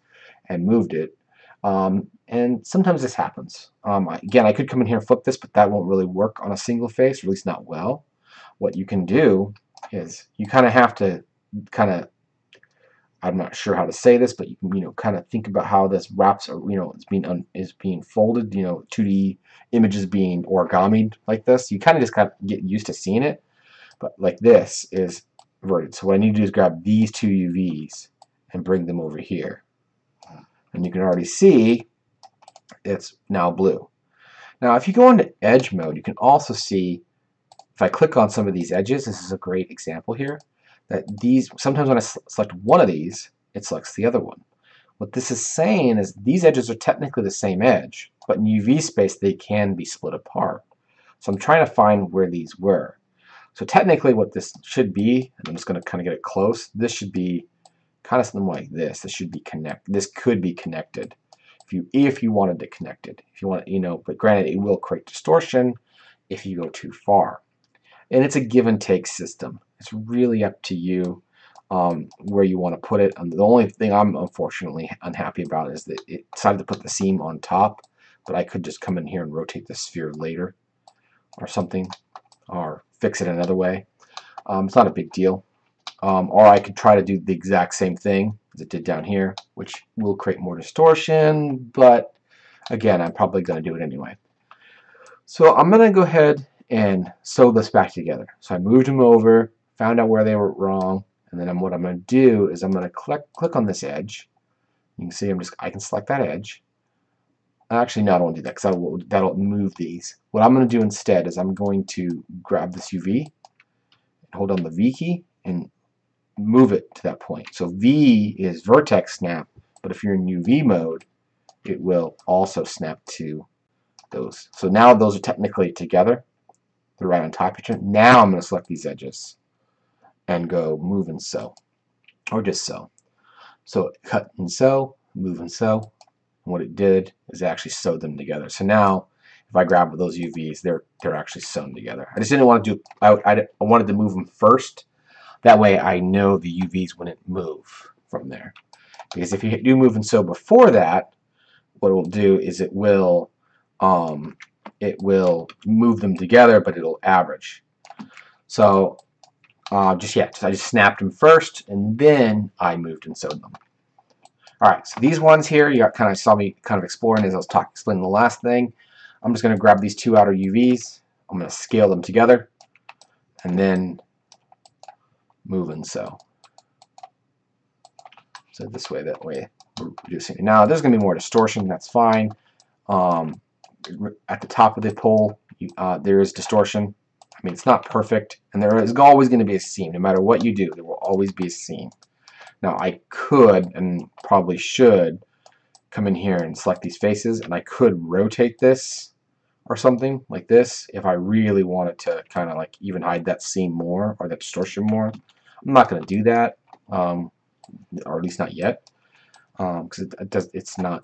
and moved it. Um, and sometimes this happens. Um, again, I could come in here and flip this, but that won't really work on a single face, or at least not well. What you can do is you kind of have to kind of I'm not sure how to say this, but you can you know kind of think about how this wraps or you know it's being un, is being folded. You know, 2D images being origamied like this. You kind of just kind of get used to seeing it. But like this is inverted. So what I need to do is grab these two UVs and bring them over here, and you can already see it's now blue. Now, if you go into edge mode, you can also see if I click on some of these edges, this is a great example here, that these, sometimes when I select one of these, it selects the other one. What this is saying is these edges are technically the same edge, but in UV space they can be split apart. So I'm trying to find where these were. So technically what this should be, and I'm just going to kind of get it close, this should be kind of something like this. This should be connect. This could be connected if you if you wanted to connect it. If you want, you know, but granted it will create distortion if you go too far. And it's a give and take system. It's really up to you um, where you want to put it. And the only thing I'm unfortunately unhappy about is that it decided to put the seam on top, but I could just come in here and rotate the sphere later or something, or fix it another way. Um, it's not a big deal. Um, or I could try to do the exact same thing as it did down here, which will create more distortion, but again, I'm probably going to do it anyway. So I'm going to go ahead and sew this back together. So I moved them over, found out where they were wrong, and then what I'm going to do is I'm going to click click on this edge. You can see I'm just I can select that edge. Actually, no, I don't want to do that because that'll, that'll move these. What I'm going to do instead is I'm going to grab this UV, hold on the V key, and move it to that point. So V is vertex snap, but if you're in UV mode, it will also snap to those. So now those are technically together. They're right on top of each other. Now I'm going to select these edges and go move and sew, or just sew. So cut and sew, move and sew. And what it did is it actually sewed them together. So now if I grab those UVs, they're they're actually sewn together. I just didn't want to do. I, I, wanted to move them first that way I know the UVs wouldn't move from there. Because if you do move and sew before that, what it will do is it will um, it will move them together, but it'll average. So uh, just just, I just snapped them first, and then I moved and sewed them. All right, so these ones here, you kind of saw me kind of exploring as I was talking, explaining the last thing. I'm just going to grab these two outer UVs. I'm going to scale them together, and then move and sew. So this way, that way, we're reducing. Now, there's going to be more distortion. That's fine. Um, at the top of the pole, uh, there is distortion. I mean, it's not perfect, and there is always going to be a seam. No matter what you do, there will always be a seam. Now, I could, and probably should, come in here and select these faces, and I could rotate this or something like this if I really wanted to kind of like even hide that seam more or that distortion more. I'm not going to do that, um, or at least not yet, because um, it, it, does. It's not,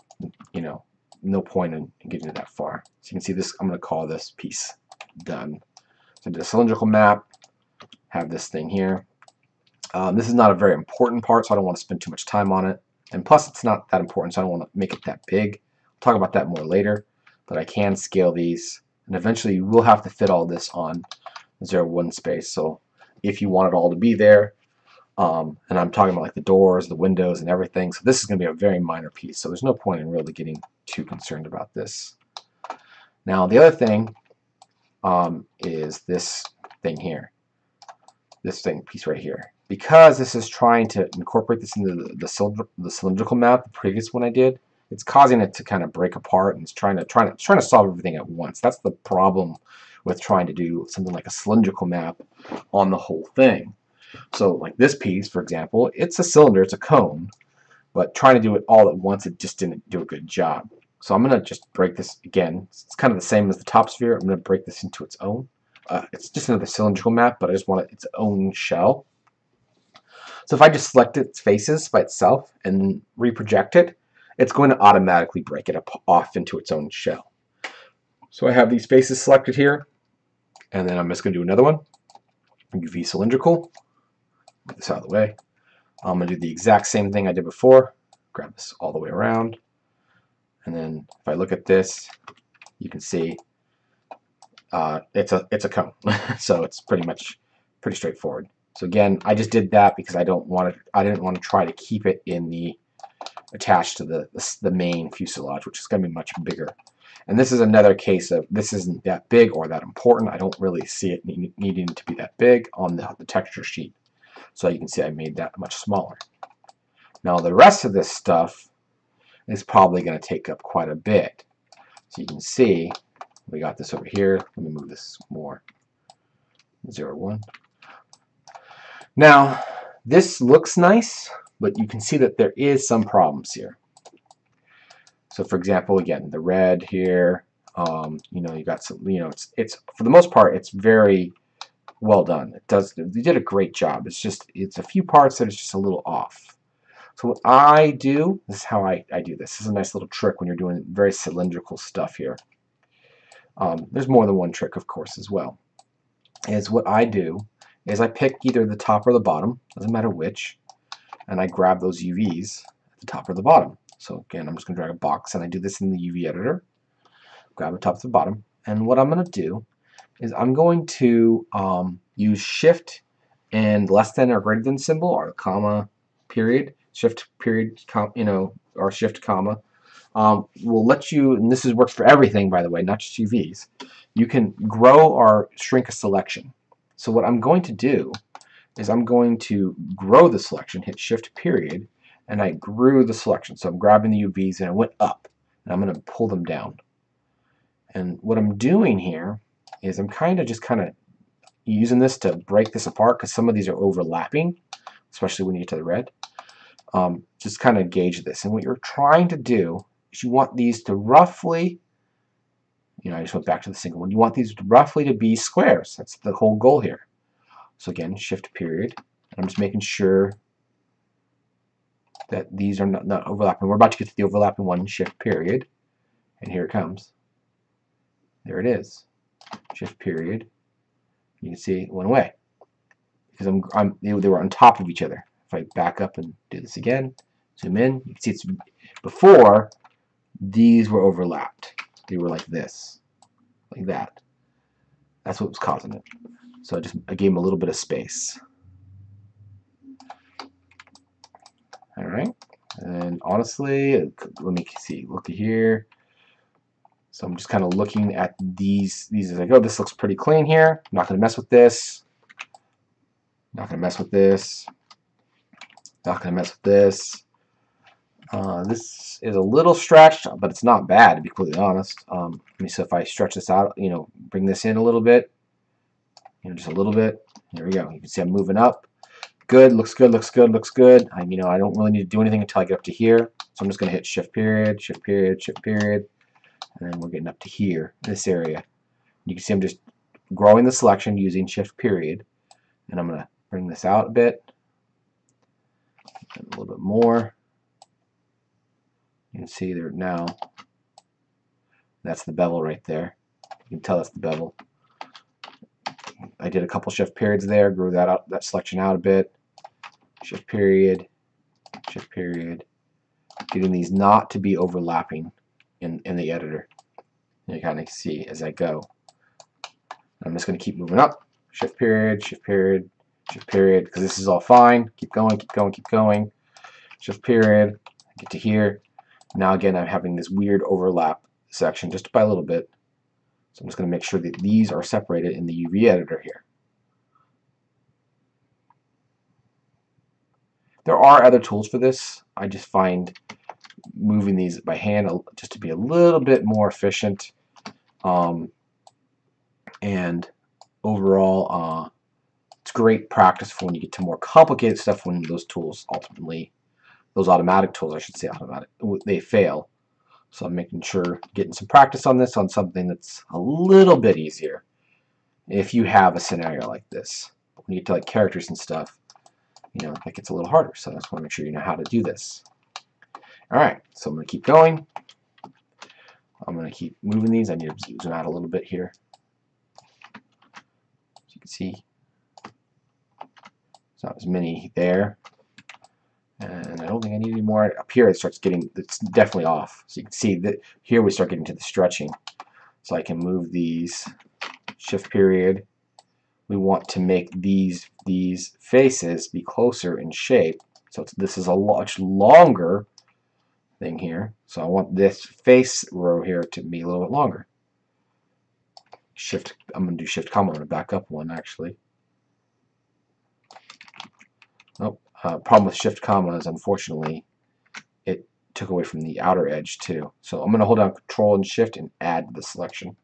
you know, no point in, in getting that far. So you can see this. I'm going to call this piece done. So the cylindrical map. Have this thing here. Um, this is not a very important part, so I don't want to spend too much time on it. And plus, it's not that important, so I don't want to make it that big. I'll talk about that more later. But I can scale these, and eventually you will have to fit all this on 0, 1 space. So if you want it all to be there. Um, and I'm talking about like the doors, the windows, and everything. So this is going to be a very minor piece. So there's no point in really getting too concerned about this. Now the other thing um, is this thing here. This thing piece right here. Because this is trying to incorporate this into the, the, cylinder, the cylindrical map, the previous one I did, it's causing it to kind of break apart and it's trying to trying to trying to solve everything at once. That's the problem with trying to do something like a cylindrical map on the whole thing. So like this piece, for example, it's a cylinder, it's a cone, but trying to do it all at once, it just didn't do a good job. So I'm going to just break this again. It's kind of the same as the top sphere. I'm going to break this into its own. Uh, it's just another cylindrical map, but I just want it, its own shell. So if I just select its faces by itself and reproject it, it's going to automatically break it up off into its own shell. So I have these faces selected here, and then I'm just going to do another one, UV cylindrical, get this out of the way. I'm going to do the exact same thing I did before, grab this all the way around, and then if I look at this, you can see uh, it's a it's a cone, [LAUGHS] so it's pretty much pretty straightforward. So again, I just did that because I don't want to I didn't want to try to keep it in the attached to the the, the main fuselage, which is going to be much bigger. And this is another case of this isn't that big or that important. I don't really see it needing to be that big on the, the texture sheet. So you can see I made that much smaller. Now the rest of this stuff is probably going to take up quite a bit. So you can see we got this over here. Let me move this more. 0, 1. Now this looks nice, but you can see that there is some problems here. So for example, again, the red here, um, you know, you got some, you know, it's, it's, for the most part, it's very well done. It does, they did a great job. It's just, it's a few parts that is just a little off. So what I do, this is how I, I do this. This is a nice little trick when you're doing very cylindrical stuff here. um, there's more than one trick, of course, as well. Is what I do is I pick either the top or the bottom, doesn't matter which, and I grab those UVs at the top or the bottom. So again, I'm just going to drag a box, and I do this in the UV editor. Grab the top to the bottom, and what I'm going to do is I'm going to um, use Shift and less than or greater than symbol, or comma, period, Shift period, com, you know, or Shift comma, um, will let you, and this is works for everything, by the way, not just UVs, you can grow or shrink a selection. So what I'm going to do is I'm going to grow the selection, hit Shift period, and I grew the selection. So I'm grabbing the UVs and I went up, and I'm going to pull them down. And what I'm doing here is I'm kind of just kind of using this to break this apart because some of these are overlapping, especially when you get to the red. Um, just kind of gauge this. And what you're trying to do is you want these to roughly, you know, I just went back to the single one. You want these roughly to be squares. That's the whole goal here. So again, shift period. I'm just making sure that these are not, not overlapping. We're about to get to the overlapping one, shift period. And here it comes. There it is. Shift period. You can see it went away. Because I'm, I'm, they were on top of each other. If I back up and do this again, zoom in, you can see it's before these were overlapped. They were like this, like that. That's what was causing it. So I just I gave them a little bit of space. All right, and honestly, let me see. Look here. So I'm just kind of looking at these. These as I go. This looks pretty clean here. I'm not going to mess with this. Not going to mess with this. Not going to mess with this. Uh, this is a little stretched, but it's not bad to be completely honest. Um, see if I stretch this out, you know, bring this in a little bit, you know, just a little bit. There we go. You can see I'm moving up. Good, looks good, looks good, looks good. I, you know, I don't really need to do anything until I get up to here. So I'm just going to hit shift period, shift period, shift period, and then we're getting up to here, this area. You can see I'm just growing the selection using shift period, and I'm going to bring this out a bit, a little bit more. You can see there now. That's the bevel right there. You can tell that's the bevel. I did a couple shift periods there, grew that out, that selection out a bit. Shift period, shift period. Getting these not to be overlapping in, in the editor. You kind of see as I go. I'm just going to keep moving up. Shift period, shift period, shift period, because this is all fine. Keep going, keep going, keep going. Shift period, get to here. Now again, I'm having this weird overlap section just by a little bit. So I'm just going to make sure that these are separated in the UV editor here. There are other tools for this. I just find moving these by hand just to be a little bit more efficient. Um, and overall, uh, it's great practice for when you get to more complicated stuff when those tools ultimately those automatic tools, I should say automatic, they fail. So I'm making sure, getting some practice on this on something that's a little bit easier if you have a scenario like this. When you get to like characters and stuff, you know, it gets a little harder. So I just want to make sure you know how to do this. Alright, so I'm going to keep going. I'm going to keep moving these. I need to zoom out a little bit here. As you can see, it's not as many there. And I don't think I need any more. Up here it starts getting, it's definitely off. So you can see that here we start getting to the stretching. So I can move these, shift period. We want to make these, these faces be closer in shape. So this is a much longer thing here. So I want this face row here to be a little bit longer. Shift, I'm going to do shift comma. I'm going to back up one actually. Oh, uh, problem with shift commas, unfortunately it took away from the outer edge too. So I'm going to hold down control and shift and add the selection.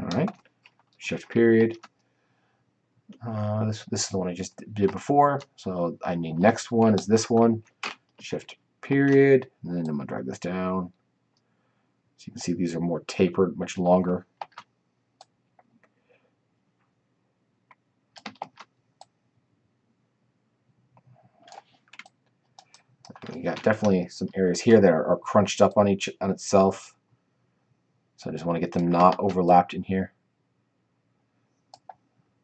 Alright, shift period. Uh, this, this is the one I just did before. So I need next one is this one. Shift period. And then I'm going to drag this down. So you can see these are more tapered, much longer. Got definitely some areas here that are, are crunched up on each on itself. So I just want to get them not overlapped in here.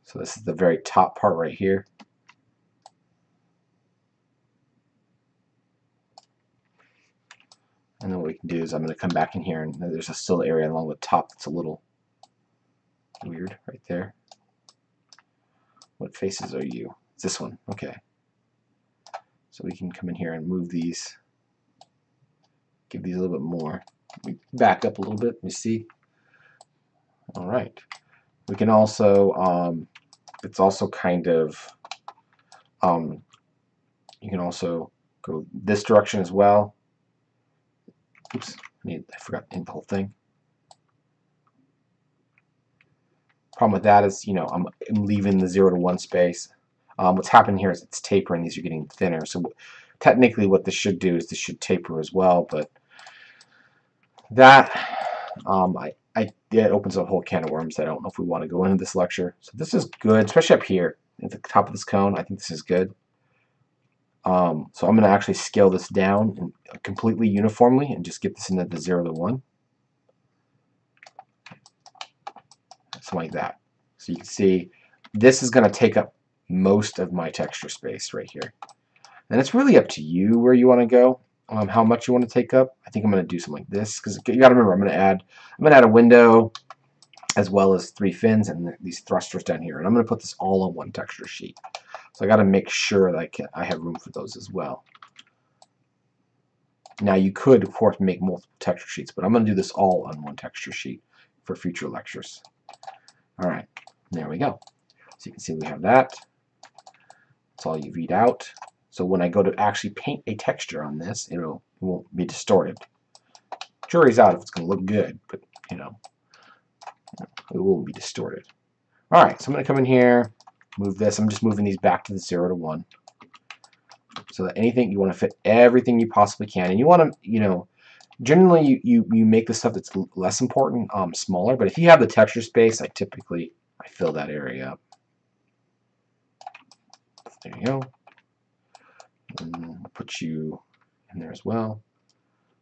So this is the very top part right here. And then what we can do is I'm going to come back in here and there's a still area along the top that's a little weird right there. What faces are you? It's this one. Okay. So we can come in here and move these, give these a little bit more. We back up a little bit, you see. All right. We can also, um, it's also kind of, um, you can also go this direction as well. Oops, I, need, I forgot the whole thing. Problem with that is, you know, I'm, I'm leaving the 0 to 1 space. Um, what's happening here is it's tapering. These are getting thinner. So technically what this should do is this should taper as well. But that, um, I, I, it opens a whole can of worms. I don't know if we want to go into this lecture. So this is good, especially up here at the top of this cone. I think this is good. Um, so I'm going to actually scale this down completely uniformly and just get this into the 0 to 1. Something like that. So you can see this is going to take up most of my texture space right here. And it's really up to you where you want to go, um, how much you want to take up. I think I'm going to do something like this because you got to remember I'm going to add I'm going to add a window as well as three fins and these thrusters down here. And I'm going to put this all on one texture sheet. So I got to make sure that I, can, I have room for those as well. Now you could, of course, make multiple texture sheets, but I'm going to do this all on one texture sheet for future lectures. All right, there we go. So you can see we have that. It's all UV'd out. So when I go to actually paint a texture on this, it'll, it won't be distorted. Jury's out if it's going to look good, but, you know, it won't be distorted. All right, so I'm going to come in here, move this. I'm just moving these back to the 0 to 1. So that anything, you want to fit everything you possibly can. And you want to, you know, generally you, you, you make the stuff that's less important um, smaller. But if you have the texture space, I typically, I fill that area up. There you go. And I'll put you in there as well.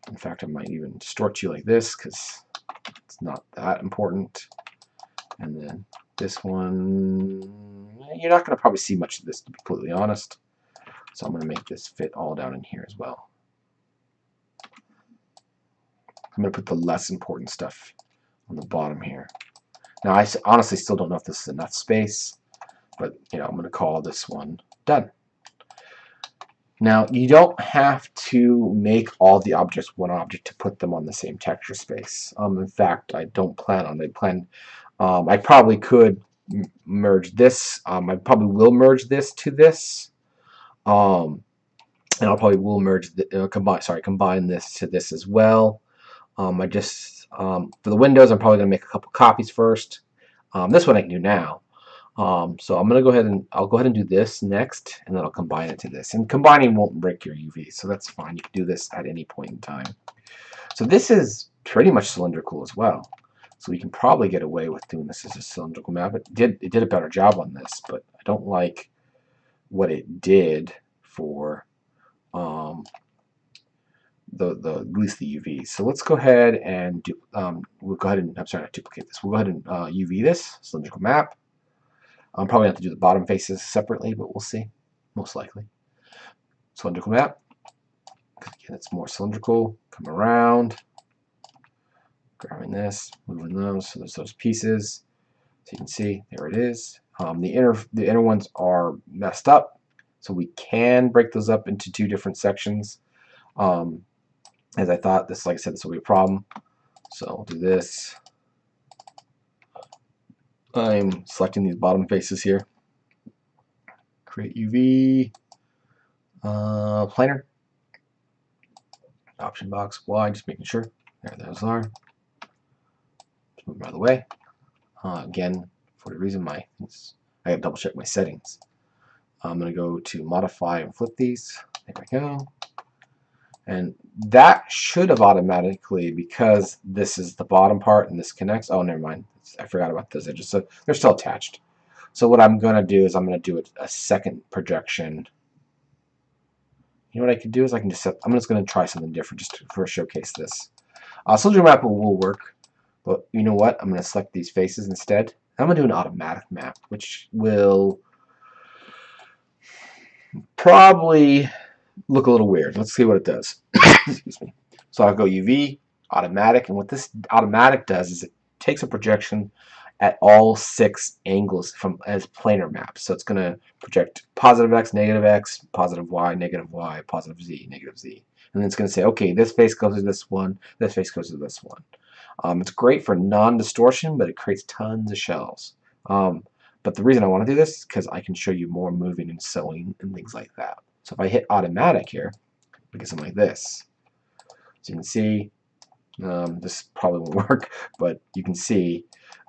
In fact, I might even distort you like this because it's not that important. And then this one, you're not going to probably see much of this, to be completely honest. So I'm going to make this fit all down in here as well. I'm going to put the less important stuff on the bottom here. Now, I honestly still don't know if this is enough space, but, you know, I'm going to call this one done. Now, you don't have to make all the objects one object to put them on the same texture space. Um, in fact, I don't plan on. I plan um, I probably could merge this. Um, I probably will merge this to this. Um, and I'll probably will merge the, uh, combine sorry combine this to this as well. Um, I just um, for the windows I'm probably gonna make a couple copies first. Um, this one I can do now. Um, so I'm gonna go ahead and I'll go ahead and do this next, and then I'll combine it to this. And combining won't break your UV, so that's fine. You can do this at any point in time. So this is pretty much cylindrical as well. So we can probably get away with doing this as a cylindrical map. It did, it did a better job on this, but I don't like what it did for um, the, the at least the UV. So let's go ahead and do, um, we'll go ahead and, I'm sorry, not duplicate this. We'll go ahead and uh, UV this, cylindrical map. I'm probably have to do the bottom faces separately, but we'll see, most likely. Cylindrical map. Again, it's more cylindrical. Come around grabbing this, moving those, so there's those pieces. So you can see, there it is. Um, the inner the inner ones are messed up, so we can break those up into two different sections. Um, as I thought, this, like I said, this will be a problem. So I'll do this. I'm selecting these bottom faces here. Create UV, uh, planar, option box Y, just making sure. There those are move them out of the way. Uh, again, for the reason my I have double check my settings. I'm going to go to modify and flip these. There we go. And that should have automatically, because this is the bottom part and this connects. Oh, never mind. I forgot about those edges. So they're still attached. So what I'm going to do is I'm going to do a, a second projection you know what I could do is I can just set, I'm just going to try something different just to, for showcase this. Uh, cylindrical map will, will work, but you know what? I'm going to select these faces instead. I'm going to do an automatic map, which will probably look a little weird. Let's see what it does. [COUGHS] Excuse me. So I'll go UV, automatic, and what this automatic does is it takes a projection at all six angles from as planar maps. So it's going to project positive x, negative x, positive y, negative y, positive z, negative z. And then it's going to say, okay, this face goes to this one, this face goes to this one. Um, it's great for non-distortion, but it creates tons of shells. Um, but the reason I want to do this is because I can show you more moving and sewing and things like that. So if I hit automatic here, we get something like this. So you can see, um, this probably won't [LAUGHS] work, but you can see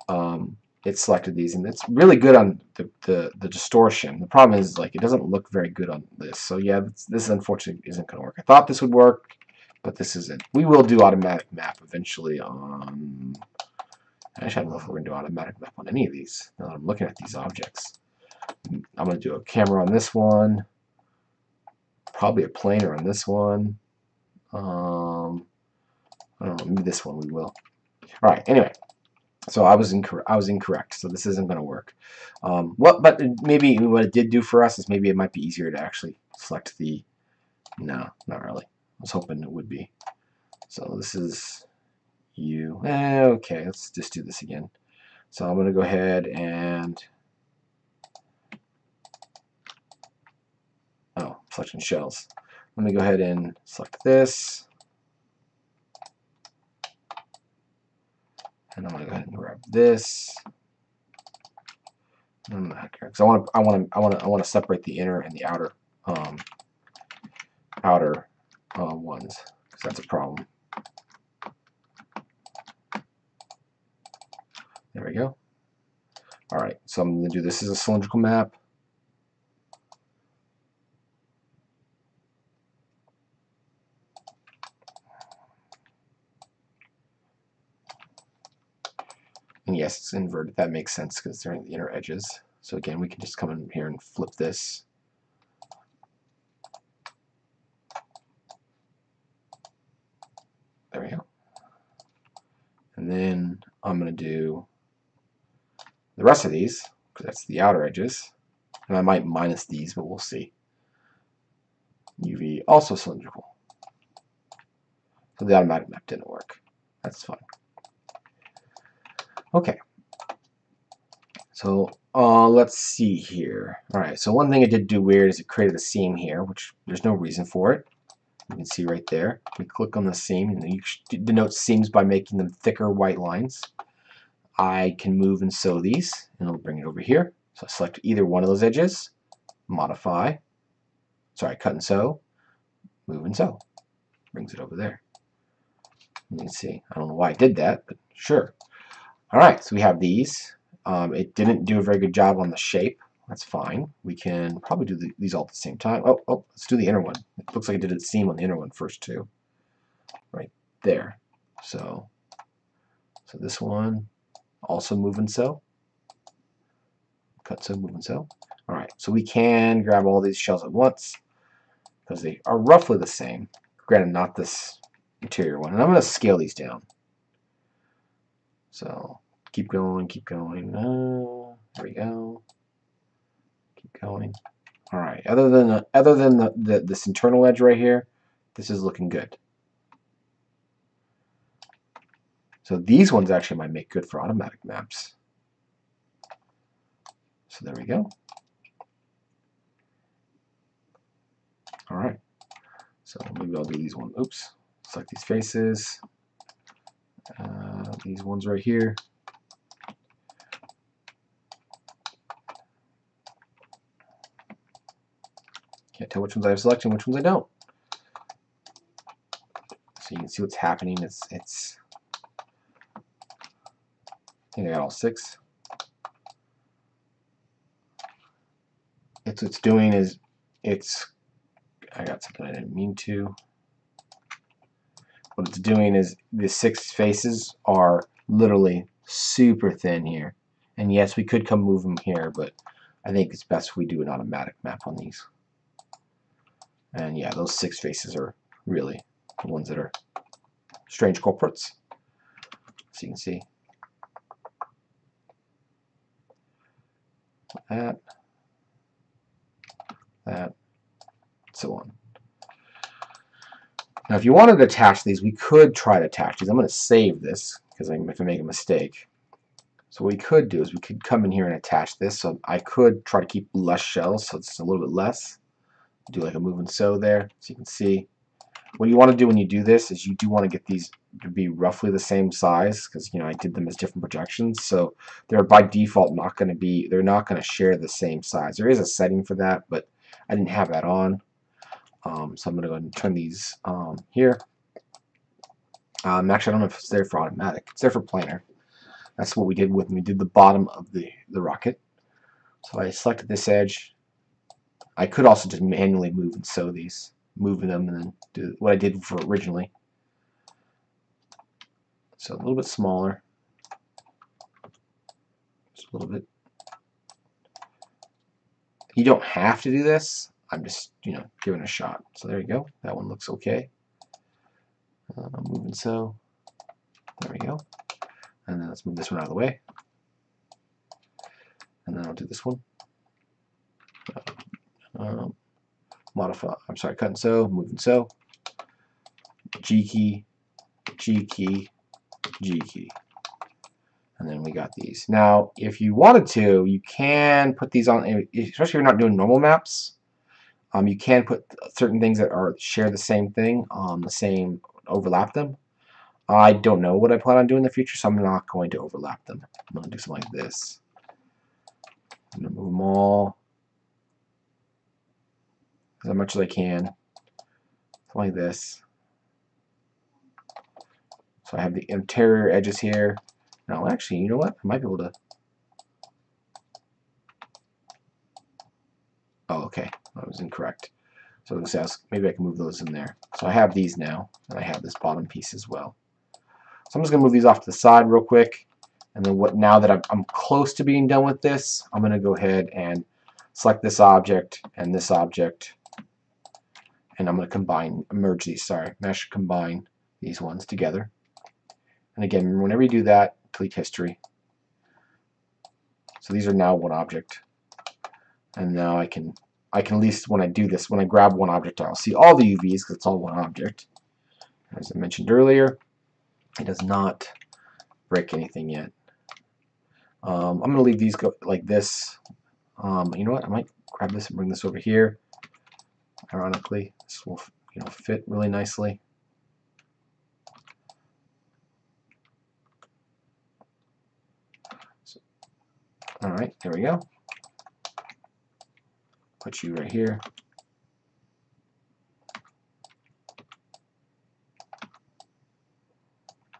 um, it selected these, and it's really good on the, the, the, distortion. The problem is, like, it doesn't look very good on this. So yeah, this, this unfortunately isn't going to work. I thought this would work, but this isn't. We will do automatic map eventually on... Actually, I don't know if we're going to do automatic map on any of these, now that I'm looking at these objects. I'm going to do a camera on this one, probably a planar on this one. Um, I don't know, maybe this one we will. All right, anyway, so I was incorrect. I was incorrect. So this isn't going to work. Um, what? But maybe what it did do for us is maybe it might be easier to actually select the. No, not really. I was hoping it would be. So this is you. Eh, okay, let's just do this again. So I'm going to go ahead and. Oh, selection shells. Let me go ahead and select this. and I'm gonna go ahead and grab this. Because I want to, I want to, I want to, I want to separate the inner and the outer, um, outer uh, ones, because that's a problem. There we go. All right, so I'm going to do this as a cylindrical map. And yes, it's inverted. That makes sense because they're the inner edges. So again, we can just come in here and flip this. There we go. And then I'm going to do the rest of these, because that's the outer edges. And I might minus these, but we'll see. UV also cylindrical. So the automatic map didn't work. That's fine. Okay. So uh, let's see here. All right, so one thing it did do weird is it created a seam here, which there's no reason for it. You can see right there. We click on the seam, and you denote seams by making them thicker white lines. I can move and sew these, and it'll bring it over here. So I select either one of those edges, modify, sorry, cut and sew, move and sew. Brings it over there. You can see, I don't know why I did that, but sure. Alright, so we have these. Um, it didn't do a very good job on the shape. That's fine. We can probably do the, these all at the same time. Oh, oh, let's do the inner one. It looks like it did a seam on the inner one first too. Right there. So, so this one also move and sew. Cut, sew, move and sew. Alright, so we can grab all these shells at once because they are roughly the same. Granted, not this interior one. And I'm going to scale these down. So keep going, keep going. Uh, there we go. Keep going. All right. Other than the, other than the, the this internal edge right here, this is looking good. So these ones actually might make good for automatic maps. So there we go. All right. So maybe I'll do these one. Oops. Select these faces. Uh, these ones right here. Can't tell which ones I have selected and which ones I don't. So you can see what's happening. It's it's I think I got all six. It's what's doing is it's I got something I didn't mean to. What it's doing is the six faces are literally super thin here. And yes, we could come move them here, but I think it's best we do an automatic map on these. And yeah, those six faces are really the ones that are strange culprits. So you can see that, that, so on. Now, if you wanted to attach these, we could try to attach these. I'm going to save this because if I make a mistake. So what we could do is we could come in here and attach this. So I could try to keep less shells, so it's a little bit less. Do like a move and sew there, so you can see. What you want to do when you do this is you do want to get these to be roughly the same size because you know I did them as different projections. So they're by default not going to be, they're not going to share the same size. There is a setting for that, but I didn't have that on. Um, so I'm going to go and turn these um, here. Um, actually, I don't know if it's there for automatic. It's there for planar. That's what we did with we did the bottom of the, the rocket. So I selected this edge. I could also just manually move and sew these, moving them and then do what I did for originally. So a little bit smaller. Just a little bit. You don't have to do this. I'm just, you know, giving a shot. So there you go. That one looks okay. Uh, move and sew. There we go. And then let's move this one out of the way. And then I'll do this one. Uh, um, modify, I'm sorry, cut and sew, move and sew. G key, G key, G key. And then we got these. Now, if you wanted to, you can put these on, especially if you're not doing normal maps, um, you can put certain things that are share the same thing, um, the same, overlap them. I don't know what I plan on doing in the future, so I'm not going to overlap them. I'm going to do something like this. I'm going to move them all as much as I can. Something like this. So I have the interior edges here. Now, actually, you know what? I might be able to... Oh, okay. I was incorrect. So this has, maybe I can move those in there. So I have these now, and I have this bottom piece as well. So I'm just going to move these off to the side real quick. And then what? now that I'm, I'm close to being done with this, I'm going to go ahead and select this object and this object. And I'm going to combine, merge these, sorry, mesh combine these ones together. And again, whenever you do that, delete history. So these are now one object. And now I can, I can at least, when I do this, when I grab one object, I'll see all the UVs because it's all one object. As I mentioned earlier, it does not break anything yet. Um, I'm going to leave these go like this. Um, you know what? I might grab this and bring this over here. Ironically, this will you know fit really nicely. So, all right, there we go. Put you right here.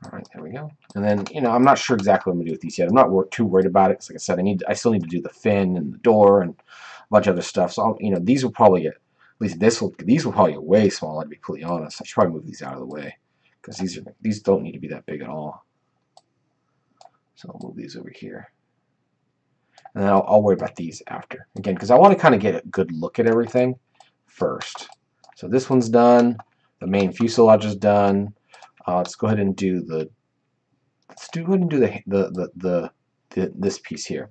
Alright, there we go. And then, you know, I'm not sure exactly what I'm going to do with these yet. I'm not wor too worried about it. Because like I said, I need, I still need to do the fin and the door and a bunch of other stuff. So, I'll, you know, these will probably get, least this will, these will probably get way small, I'd be completely honest. I should probably move these out of the way. Because these are, these don't need to be that big at all. So I'll move these over here. And then I'll, I'll worry about these after. Again, because I want to kind of get a good look at everything first. So this one's done. The main fuselage is done. Uh, let's go ahead and do the let's do go ahead and do the, the, the, the, the this piece here.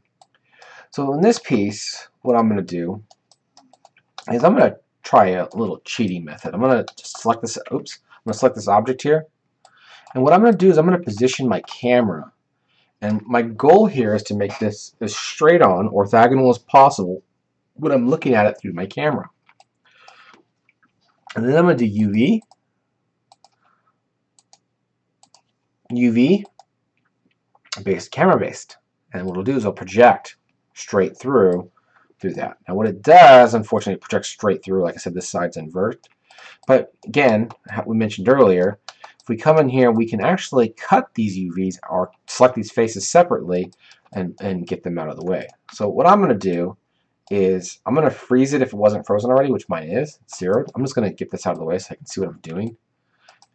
So in this piece, what I'm going to do is I'm going to try a little cheating method. I'm going to select this. Oops, I'm going to select this object here, and what I'm going to do is I'm going to position my camera. And my goal here is to make this as straight on, orthogonal as possible when I'm looking at it through my camera. And then I'm going to do UV, UV based camera based and what it'll do is it'll project straight through through that. Now what it does unfortunately it projects straight through like I said this side's invert. But again we mentioned earlier if we come in here we can actually cut these UVs or select these faces separately and, and get them out of the way. So what I'm gonna do is I'm gonna freeze it if it wasn't frozen already which mine is. It's zeroed. I'm just gonna get this out of the way so I can see what I'm doing.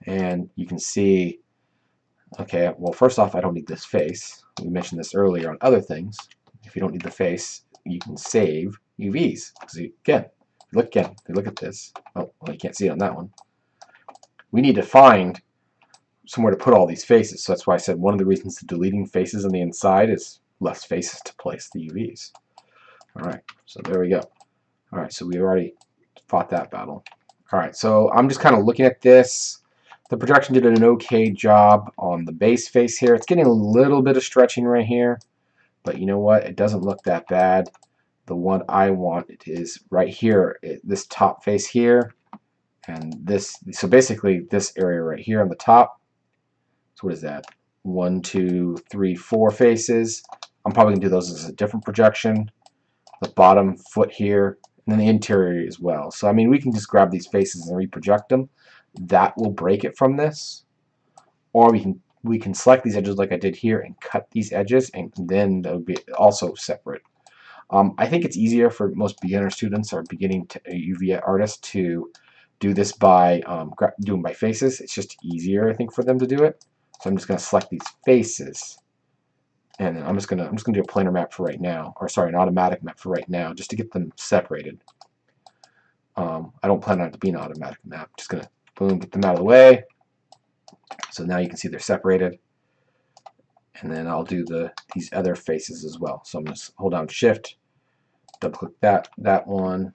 And you can see Okay, well first off I don't need this face. We mentioned this earlier on other things. If you don't need the face, you can save UVs. Because again, look again, you look at this. Oh, well, you can't see it on that one. We need to find somewhere to put all these faces. So that's why I said one of the reasons to deleting faces on the inside is less faces to place the UVs. Alright, so there we go. Alright, so we already fought that battle. Alright, so I'm just kind of looking at this. The projection did an okay job on the base face here. It's getting a little bit of stretching right here. But you know what? It doesn't look that bad. The one I want is right here, eh, this top face here. And this, so basically this area right here on the top. So what is that? One, two, three, four faces. I'm probably to do those as a different projection. The bottom foot here, and then the interior as well. So I mean, we can just grab these faces and reproject them. That will break it from this. Or we can we can select these edges like I did here and cut these edges and then they'll be also separate. Um, I think it's easier for most beginner students or beginning to, UV artists to do this by um, doing by faces. It's just easier I think for them to do it. So I'm just going to select these faces and then I'm just gonna I'm just gonna do a planar map for right now, or sorry, an automatic map for right now, just to get them separated. Um, I don't plan on it to be an automatic map. Just gonna boom, get them out of the way. So now you can see they're separated. And then I'll do the these other faces as well. So I'm gonna hold down Shift, double click that that one.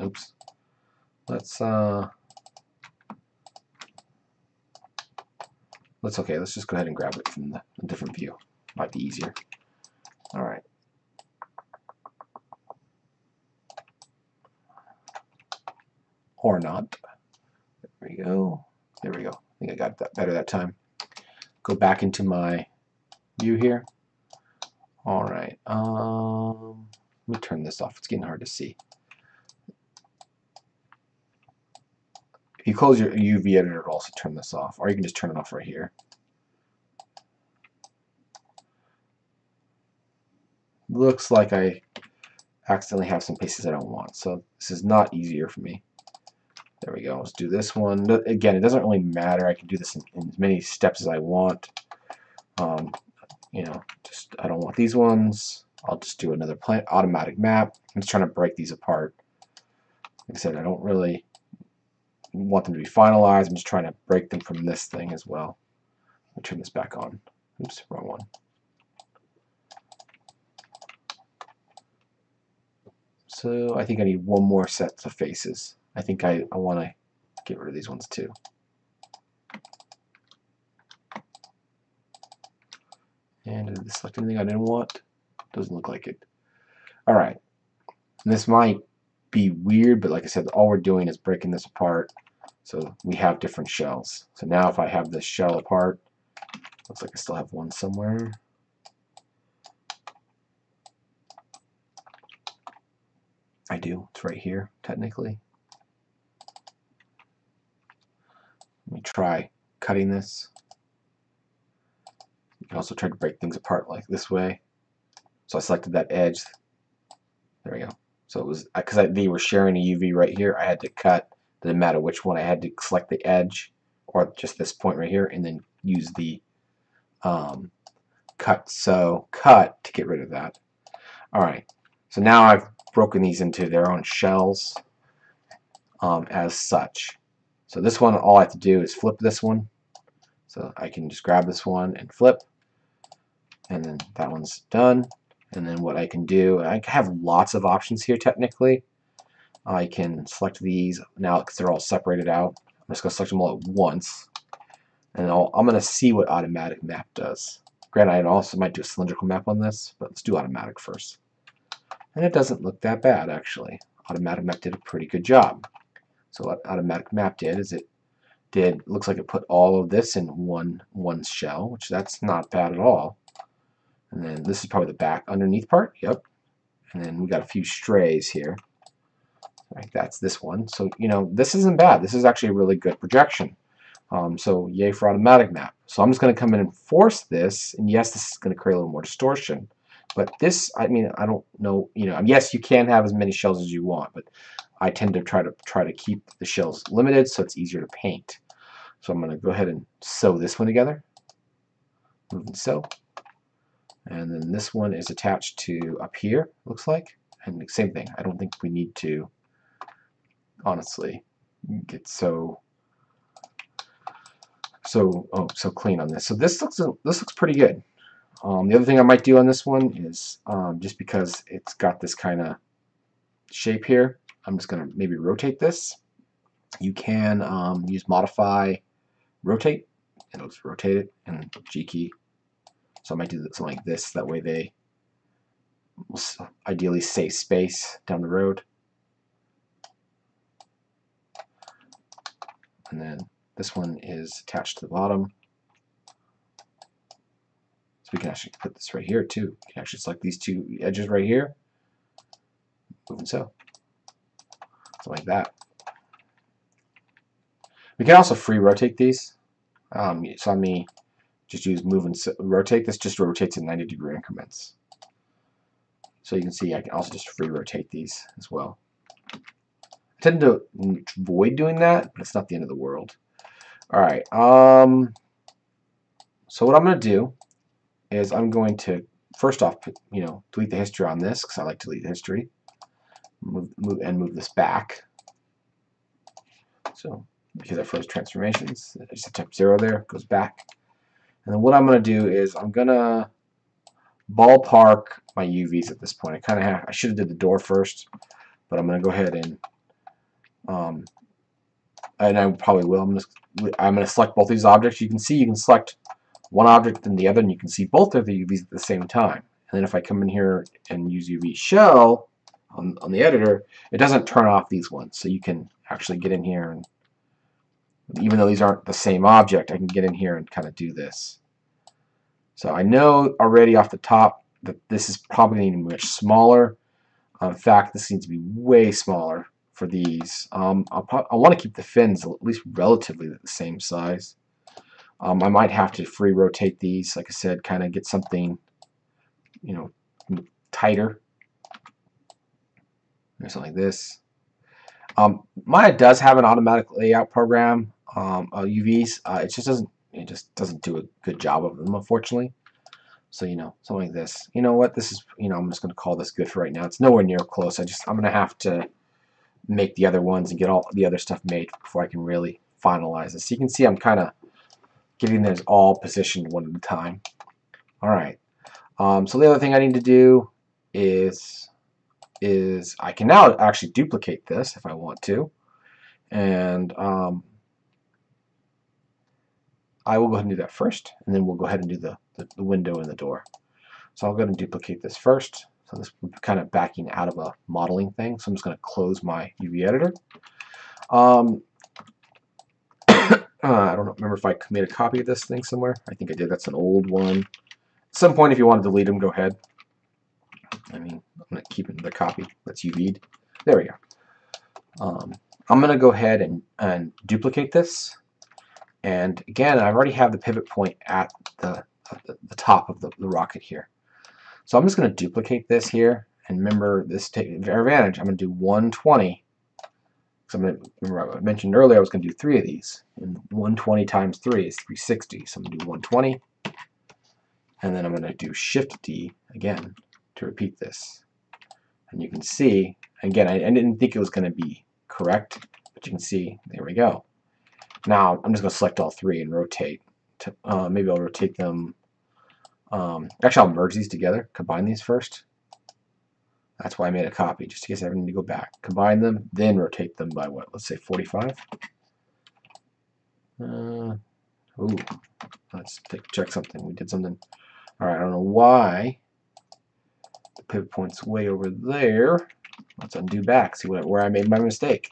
Oops. Let's uh That's okay. Let's just go ahead and grab it from the, different view. Might be easier. All right. Or not. There we go. There we go. I think I got that better that time. Go back into my view here. All right. Um, let me turn this off. It's getting hard to see. If you close your UV editor, it'll also turn this off, or you can just turn it off right here. Looks like I accidentally have some pieces I don't want, so this is not easier for me. There we go. Let's do this one. Again, it doesn't really matter. I can do this in, in as many steps as I want. Um, you know, just I don't want these ones. I'll just do another plant automatic map. I'm just trying to break these apart. Like I said, I don't really want them to be finalized. I'm just trying to break them from this thing as well. Let me turn this back on. Oops, wrong one. So I think I need one more set of faces. I think I, I want to get rid of these ones too. And did this select anything I didn't want? Doesn't look like it. Alright. This might be weird, but like I said, all we're doing is breaking this apart. So we have different shells. So now if I have this shell apart, looks like I still have one somewhere. I do. It's right here, technically. Let me try cutting this. You can also try to break things apart like this way. So I selected that edge. There we go. So it was because they were sharing a UV right here. I had to cut doesn't matter which one. I had to select the edge or just this point right here and then use the um, cut so cut to get rid of that. Alright, so now I've broken these into their own shells um, as such. So this one, all I have to do is flip this one. So I can just grab this one and flip. And then that one's done. And then what I can do, I have lots of options here technically. I can select these now because they're all separated out. I'm just going to select them all at once. And i am going to see what automatic map does. Granted, I also might do a cylindrical map on this, but let's do automatic first. And it doesn't look that bad, actually. Automatic map did a pretty good job. So automatic map did is it did, looks like it put all of this in one, one shell, which that's not bad at all. And then this is probably the back underneath part, yep. And then we got a few strays here. Right, that's this one. So, you know, this isn't bad. This is actually a really good projection. Um, so, yay for automatic map. So I'm just going to come in and force this, and yes, this is going to create a little more distortion. But this, I mean, I don't know, you know, yes, you can have as many shells as you want, but I tend to try to try to keep the shells limited so it's easier to paint. So I'm going to go ahead and sew this one together. Move and sew. And then this one is attached to up here, looks like. And the same thing, I don't think we need to, honestly, get so so oh so clean on this. So this looks this looks pretty good. Um, the other thing I might do on this one is um, just because it's got this kind of shape here, I'm just going to maybe rotate this. You can um, use modify rotate. It'll just rotate it and G key. So I might do something like this. That way they ideally save space down the road. And then this one is attached to the bottom. So we can actually put this right here too. You can actually select these two edges right here. Moving so. So like that. We can also free rotate these. Um, so let me just use move and rotate. This just rotates in 90 degree increments. So you can see I can also just free rotate these as well. I tend to avoid doing that, but it's not the end of the world. All right. Um, so what I'm going to do is I'm going to first off, you know, delete the history on this because I like to delete history. Move, move and move this back. So because I froze transformations, I just type zero there, goes back. And then what I'm going to do is I'm going to ballpark my UVs at this point. I kind of have, I should have did the door first, but I'm going to go ahead and, um, and I probably will. I'm to I'm to select both these objects. You can see you can select one object and the other, and you can see both of the UVs at the same time. And then if I come in here and use UV shell on, on the editor, it doesn't turn off these ones. So you can actually get in here and even though these aren't the same object, I can get in here and kind of do this. So I know already off the top that this is probably much smaller. Uh, in fact, this needs to be way smaller for these. Um, I want to keep the fins at least relatively the same size. Um, I might have to free rotate these, like I said, kind of get something, you know, tighter. Or something like this. Um, Maya does have an automatic layout program, um, UVs. Uh, it just doesn't. It just doesn't do a good job of them, unfortunately. So you know, something like this. You know what? This is. You know, I'm just going to call this good for right now. It's nowhere near close. I just. I'm going to have to make the other ones and get all the other stuff made before I can really finalize this. So you can see I'm kind of getting those all positioned one at a time. Alright, um, so the other thing I need to do is is I can now actually duplicate this if I want to and um, I will go ahead and do that first and then we'll go ahead and do the, the, the window and the door. So I'll go ahead and duplicate this first so this is kind of backing out of a modeling thing. So I'm just going to close my UV editor. Um, [COUGHS] uh, I don't remember if I made a copy of this thing somewhere. I think I did. That's an old one. At some point, if you want to delete them, go ahead. I mean, I'm going to keep the copy that's UV'd. There we go. Um, I'm going to go ahead and, and duplicate this. And again, I already have the pivot point at the, at the, the top of the, the rocket here. So I'm just going to duplicate this here. And remember, this advantage. I'm going to do 120. So I'm going to, remember I mentioned earlier I was going to do three of these. And 120 times 3 is 360. So I'm going to do 120. And then I'm going to do Shift D again to repeat this. And you can see, again, I, I didn't think it was going to be correct, but you can see, there we go. Now I'm just going to select all three and rotate. To, uh, maybe I'll rotate them um, actually, I'll merge these together, combine these first. That's why I made a copy, just in case I ever need to go back. Combine them, then rotate them by what? Let's say 45. Uh, ooh, let's check something. We did something. All right, I don't know why. The pivot point's way over there. Let's undo back, see what, where I made my mistake.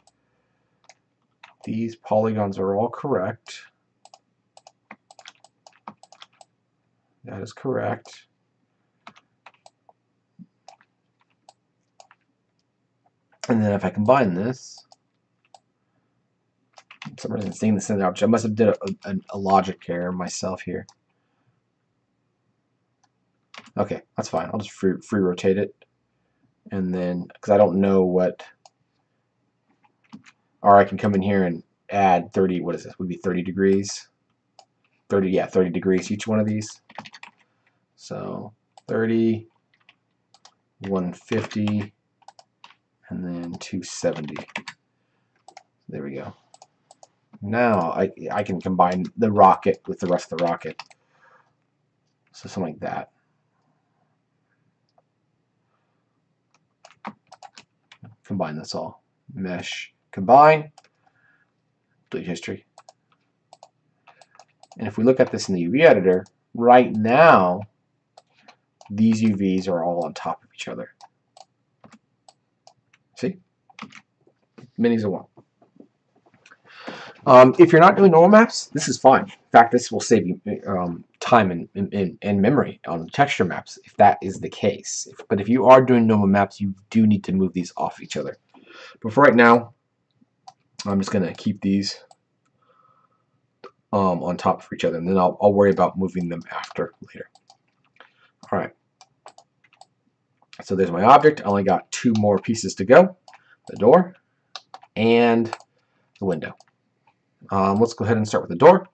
These polygons are all correct. That is correct. And then if I combine this, for some reason seeing the object, I must have did a, a, a logic error myself here. Okay, that's fine. I'll just free, free rotate it. And then, because I don't know what, or I can come in here and add 30, what is this, would be 30 degrees. 30, yeah, 30 degrees each one of these. So 30, 150, and then 270. There we go. Now I, I can combine the rocket with the rest of the rocket. So something like that. Combine this all. Mesh, combine, delete history. And if we look at this in the UV editor, right now, these UVs are all on top of each other. See? Minis of one. Um, if you're not doing normal maps, this is fine. In fact, this will save you um, time and, and, and, memory on texture maps if that is the case. If, but if you are doing normal maps, you do need to move these off each other. But for right now, I'm just going to keep these um, on top of each other, and then I'll, I'll worry about moving them after later. All right. So there's my object. I only got two more pieces to go. The door and the window. Um, let's go ahead and start with the door.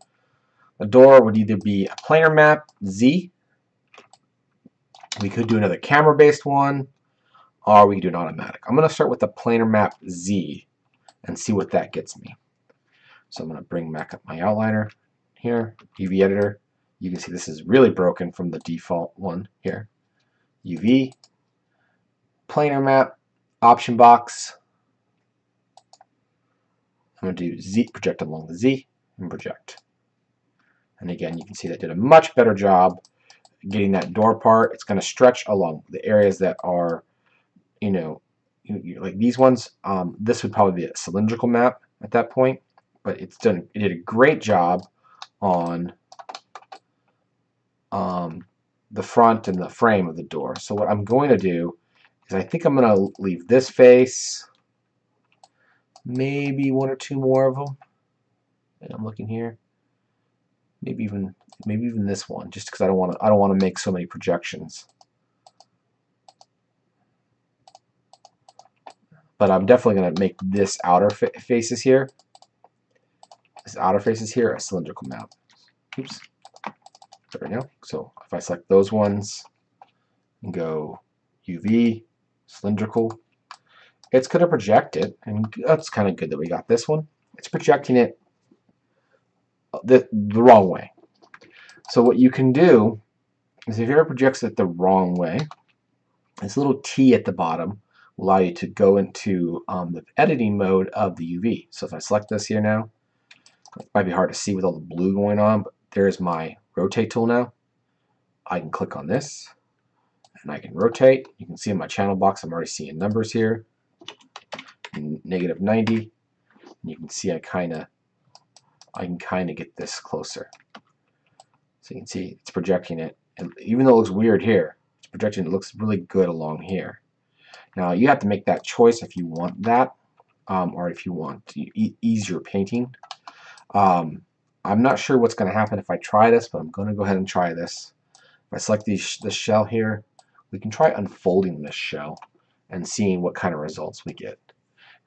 The door would either be a planar map, Z. We could do another camera-based one, or we could do an automatic. I'm going to start with the planar map Z and see what that gets me. So I'm going to bring back up my outliner here, UV editor. You can see this is really broken from the default one here. UV, planar map, option box, I'm going to do Z, project along the Z, and project. And again, you can see that did a much better job getting that door part. It's going to stretch along the areas that are, you know, like these ones. Um, this would probably be a cylindrical map at that point, but it's done. It did a great job on um, the front and the frame of the door. So what I'm going to do is I think I'm going to leave this face maybe one or two more of them. And I'm looking here. Maybe even maybe even this one, just because I don't want to I don't want to make so many projections. But I'm definitely going to make this outer fa faces here, this outer faces here, a cylindrical map. Oops. There we go. So if I select those ones and go UV, cylindrical, it's going to project it, and that's kind of good that we got this one. It's projecting it the, the wrong way. So what you can do is if ever projects it the wrong way, this little T at the bottom will allow you to go into um, the editing mode of the UV. So if I select this here now, it might be hard to see with all the blue going on, but there's my rotate tool now. I can click on this and I can rotate. You can see in my channel box I'm already seeing numbers here negative 90. And you can see I kind of I can kind of get this closer. So you can see it's projecting it. And even though it looks weird here, it's projecting it looks really good along here. Now you have to make that choice if you want that um, or if you want to e ease your painting. Um, I'm not sure what's going to happen if I try this, but I'm going to go ahead and try this. If I select the shell here, we can try unfolding this shell and seeing what kind of results we get.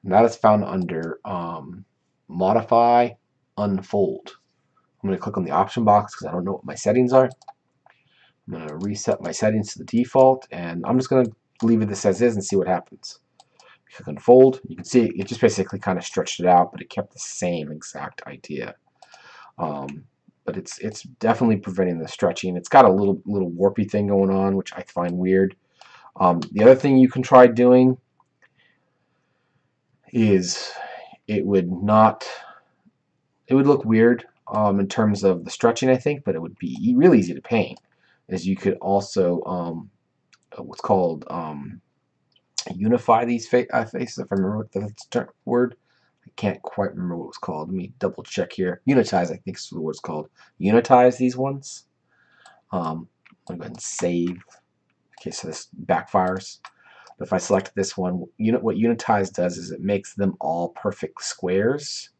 And that is found under um, Modify, Unfold. I'm going to click on the option box because I don't know what my settings are. I'm going to reset my settings to the default, and I'm just going to leave it this as is and see what happens. Click Unfold. You can see it just basically kind of stretched it out, but it kept the same exact idea. Um, but it's it's definitely preventing the stretching. It's got a little little warpy thing going on, which I find weird. Um, the other thing you can try doing is it would not, it would look weird um, in terms of the stretching, I think, but it would be really easy to paint. Is you could also um, uh, what's called um, unify these fa uh, faces, if I remember the word. I can't quite remember what it was called. Let me double check here. Unitize, I think is what it's called. Unitize these ones. Um, I'm going to go ahead and save. Okay, so this backfires. But if I select this one, unit what Unitize does is it makes them all perfect squares.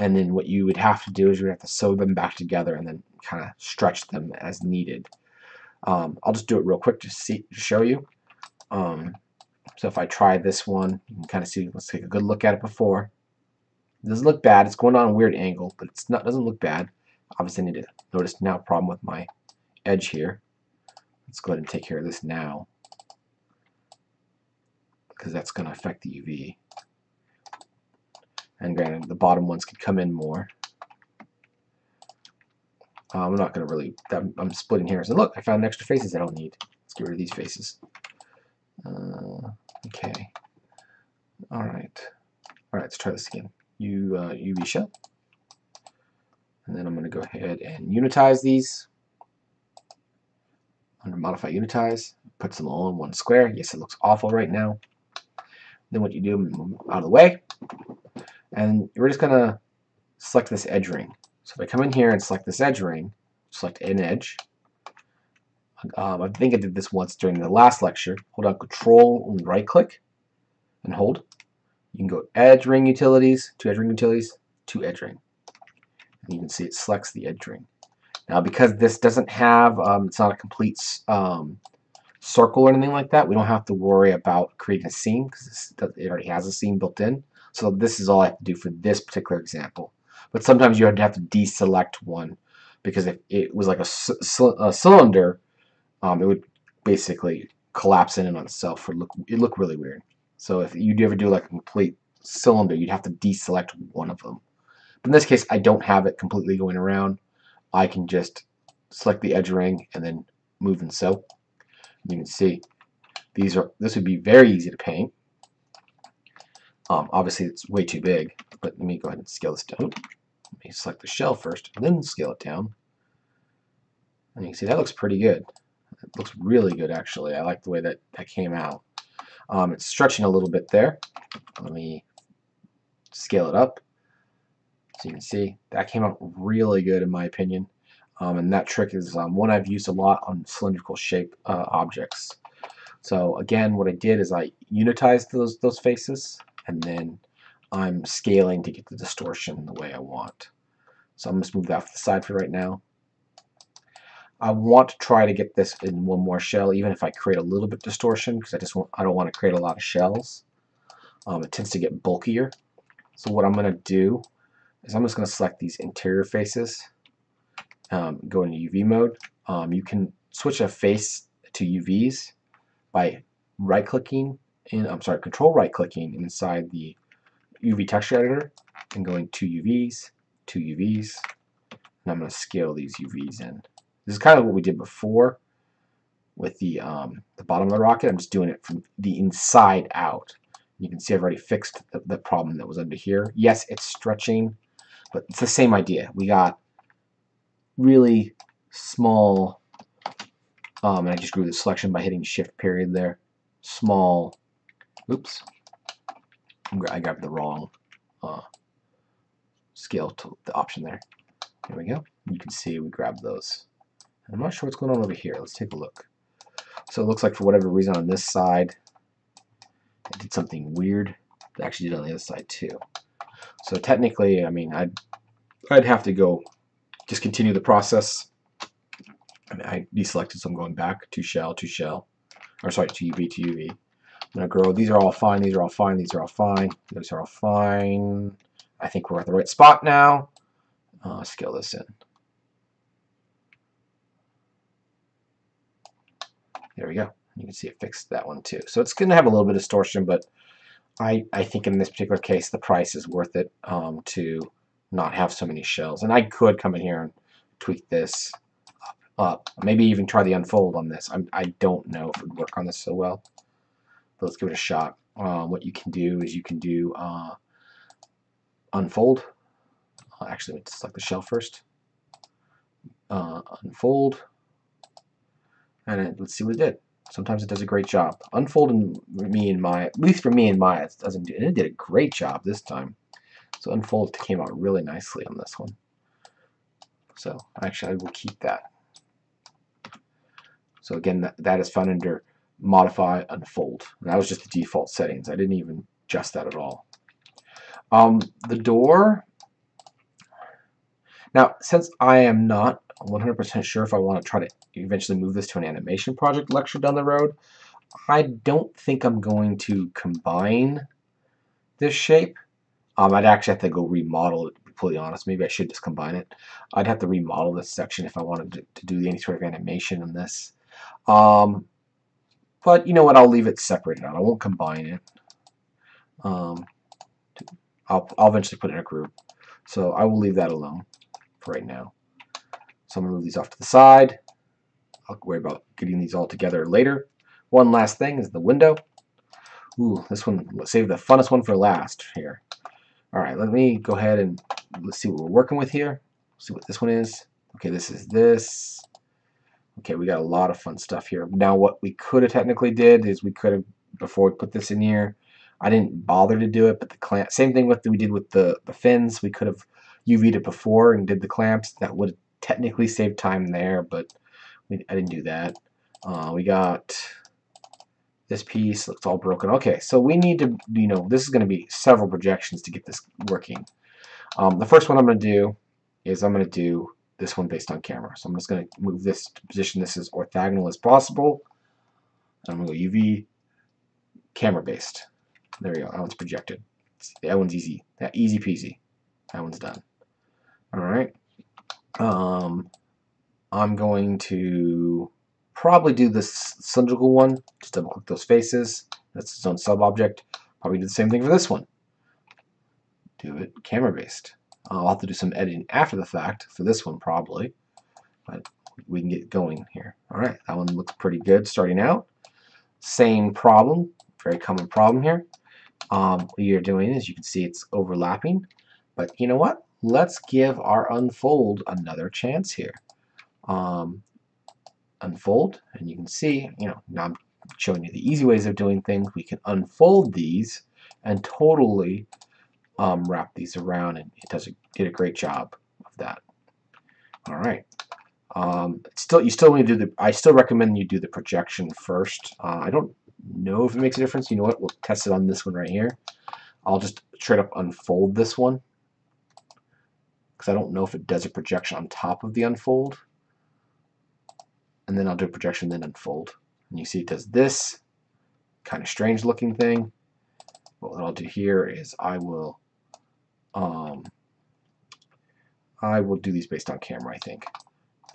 And then what you would have to do is you would have to sew them back together and then kind of stretch them as needed. Um, I'll just do it real quick to see to show you. Um, so if I try this one, you can kind of see. Let's take a good look at it before. It doesn't look bad. It's going on a weird angle, but it's not doesn't look bad. Obviously, I need to notice now problem with my edge here. Let's go ahead and take care of this now. because that's going to affect the UV. And granted, the bottom ones could come in more. Uh, I'm not going to really, I'm, I'm splitting hairs. And look, I found extra faces I don't need. Let's get rid of these faces. Uh, okay. All right. All right, let's try this again. you uh, UV shell. And then I'm going to go ahead and unitize these. Under modify unitize, puts them all in one square. Yes, it looks awful right now. Then what you do, move out of the way. And we're just going to select this edge ring. So if I come in here and select this edge ring, select an edge. Um, I think I did this once during the last lecture. Hold on Control and right click and hold. You can go edge ring utilities, to edge ring utilities, to edge ring. And you can see it selects the edge ring. Now because this doesn't have, um, it's not a complete um, circle or anything like that, we don't have to worry about creating a seam because it already has a seam built in. So this is all I have to do for this particular example. But sometimes you have to deselect one because if it was like a, a cylinder, um, it would basically collapse in and on itself or look it look really weird. So if you ever do like a complete cylinder, you'd have to deselect one of them. But in this case, I don't have it completely going around. I can just select the edge ring and then move and sew. You can see these are this would be very easy to paint. Um, obviously, it's way too big, but let me go ahead and scale this down. Let me select the shell first, and then scale it down. And you can see that looks pretty good. It looks really good, actually. I like the way that that came out. Um, it's stretching a little bit there. Let me scale it up. So you can see that came out really good in my opinion. Um, and that trick is um, one I've used a lot on cylindrical shape uh, objects. So again, what I did is I unitized those, those faces and then I'm scaling to get the distortion the way I want. So I'm to move that off the side for right now. I want to try to get this in one more shell, even if I create a little bit distortion, because I just want I don't want to create a lot of shells. Um, it tends to get bulkier. So what I'm going to do is I'm just going to select these interior faces, um, go into UV mode. Um, you can switch a face to UVs by right-clicking, I'm sorry, control right-clicking inside the UV texture editor and going to UVs, to UVs, and I'm going to scale these UVs in. This is kind of what we did before with the, um, the bottom of the rocket. I'm just doing it from the inside out. You can see I've already fixed the, the problem that was under here. Yes, it's stretching, but it's the same idea. We got really small, um, and I just grew the selection by hitting shift period there, small, oops, I grabbed the wrong uh, scale to the option there. There we go. You can see we grabbed those. I'm not sure what's going on over here. Let's take a look. So it looks like for whatever reason on this side, it did something weird. It actually did on the other side too. So technically, I mean, I'd, I'd have to go just continue the process. I, mean, I deselected, so I'm going back to shell, to shell, or sorry, to UV, to UV. I'm going to grow. These are all fine. These are all fine. These are all fine. These are all fine. I think we're at the right spot now. Uh, scale this in. There we go. You can see it fixed that one too. So it's going to have a little bit of distortion, but I, I think in this particular case, the price is worth it um, to not have so many shells. And I could come in here and tweak this up. Maybe even try the unfold on this. I'm, I don't know if it would work on this so well let's give it a shot. Uh, what you can do is you can do uh, unfold. Uh, actually, let's select the shell first. Uh, unfold, and it, let's see what it did. Sometimes it does a great job. Unfold in me and Maya, at least for me and Maya, it doesn't do. And it did a great job this time. So unfold came out really nicely on this one. So actually, I will keep that. So again, that, that is found under modify, unfold. And that was just the default settings. I didn't even adjust that at all. Um, the door. Now, since I am not 100% sure if I want to try to eventually move this to an animation project lecture down the road, I don't think I'm going to combine this shape. Um, I'd actually have to go remodel it, to be completely honest. Maybe I should just combine it. I'd have to remodel this section if I wanted to, to do any sort of animation in this. Um, But you know what? I'll leave it separated out. I won't combine it. Um, I'll, I'll eventually put it in a group. So I will leave that alone for right now. So I'm going to move these off to the side. I'll worry about getting these all together later. One last thing is the window. Ooh, this one, let's save the funnest one for last here. All right, let me go ahead and let's see what we're working with here. See what this one is. Okay, this is this. Okay, we got a lot of fun stuff here. Now what we could have technically did is we could have, before we put this in here, I didn't bother to do it, but the clamp, same thing with the, we did with the, the fins. We could have UV'd it before and did the clamps. That would technically save time there, but we, I didn't do that. Uh, we got this piece looks all broken. Okay, so we need to, you know, this is going to be several projections to get this working. Um, the first one I'm going to do is I'm going to do this one based on camera. So I'm just going to move this to position this as orthogonal as possible. I'm going to go UV camera based. There we go. That one's projected. That one's easy. That easy peasy. That one's done. All right. Um, I'm going to probably do this cylindrical one. Just double click those faces. That's its own sub object. Probably do the same thing for this one. Do it camera based. I'll have to do some editing after the fact for this one probably, but we can get going here. All right, that one looks pretty good starting out. Same problem, very common problem here. Um, what you're doing is you can see it's overlapping, but you know what? Let's give our unfold another chance here. Um, unfold, and you can see, you know, now I'm showing you the easy ways of doing things. We can unfold these and totally um, wrap these around and it does a, did a great job of that. All right. Um, still, you still need to do the. I still recommend you do the projection first. Uh, I don't know if it makes a difference. You know what? We'll test it on this one right here. I'll just straight up unfold this one because I don't know if it does a projection on top of the unfold. And then I'll do a projection, then unfold. And you see it does this kind of strange looking thing. What I'll do here is I will um, I will do these based on camera, I think.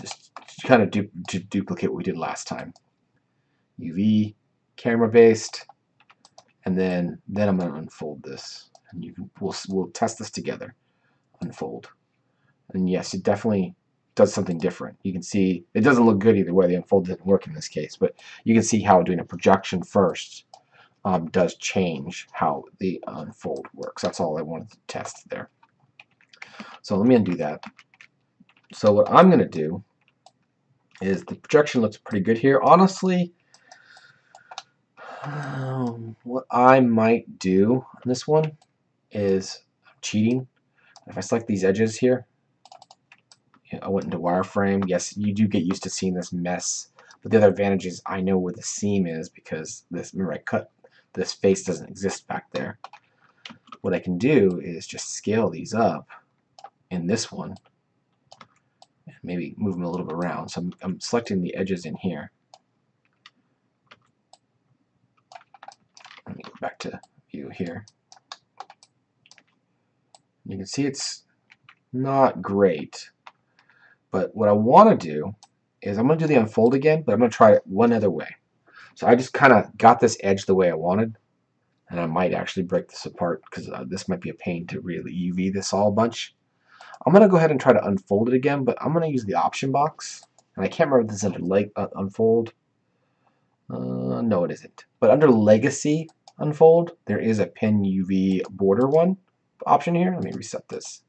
Just kind of du to duplicate what we did last time. UV, camera based, and then then I'm going to unfold this. And you can, we'll, we'll test this together. Unfold. And yes, it definitely does something different. You can see it doesn't look good either way. The unfold didn't work in this case, but you can see how doing a projection first um, does change how the unfold works. That's all I wanted to test there. So let me undo that. So what I'm going to do is the projection looks pretty good here. Honestly, um, what I might do on this one is cheating. If I select these edges here, I went into wireframe. Yes, you do get used to seeing this mess. But the other advantage is I know where the seam is because this, remember I cut this face doesn't exist back there. What I can do is just scale these up in this one and maybe move them a little bit around. So I'm, I'm selecting the edges in here. Let me go back to view here. You can see it's not great. But what I want to do is I'm going to do the unfold again, but I'm going to try it one other way. So I just kind of got this edge the way I wanted. And I might actually break this apart because uh, this might be a pain to really UV this all a bunch. I'm going to go ahead and try to unfold it again, but I'm going to use the option box. And I can't remember if this is under like uh, unfold. Uh, no, it isn't. But under legacy unfold, there is a pin UV border one option here. Let me reset this.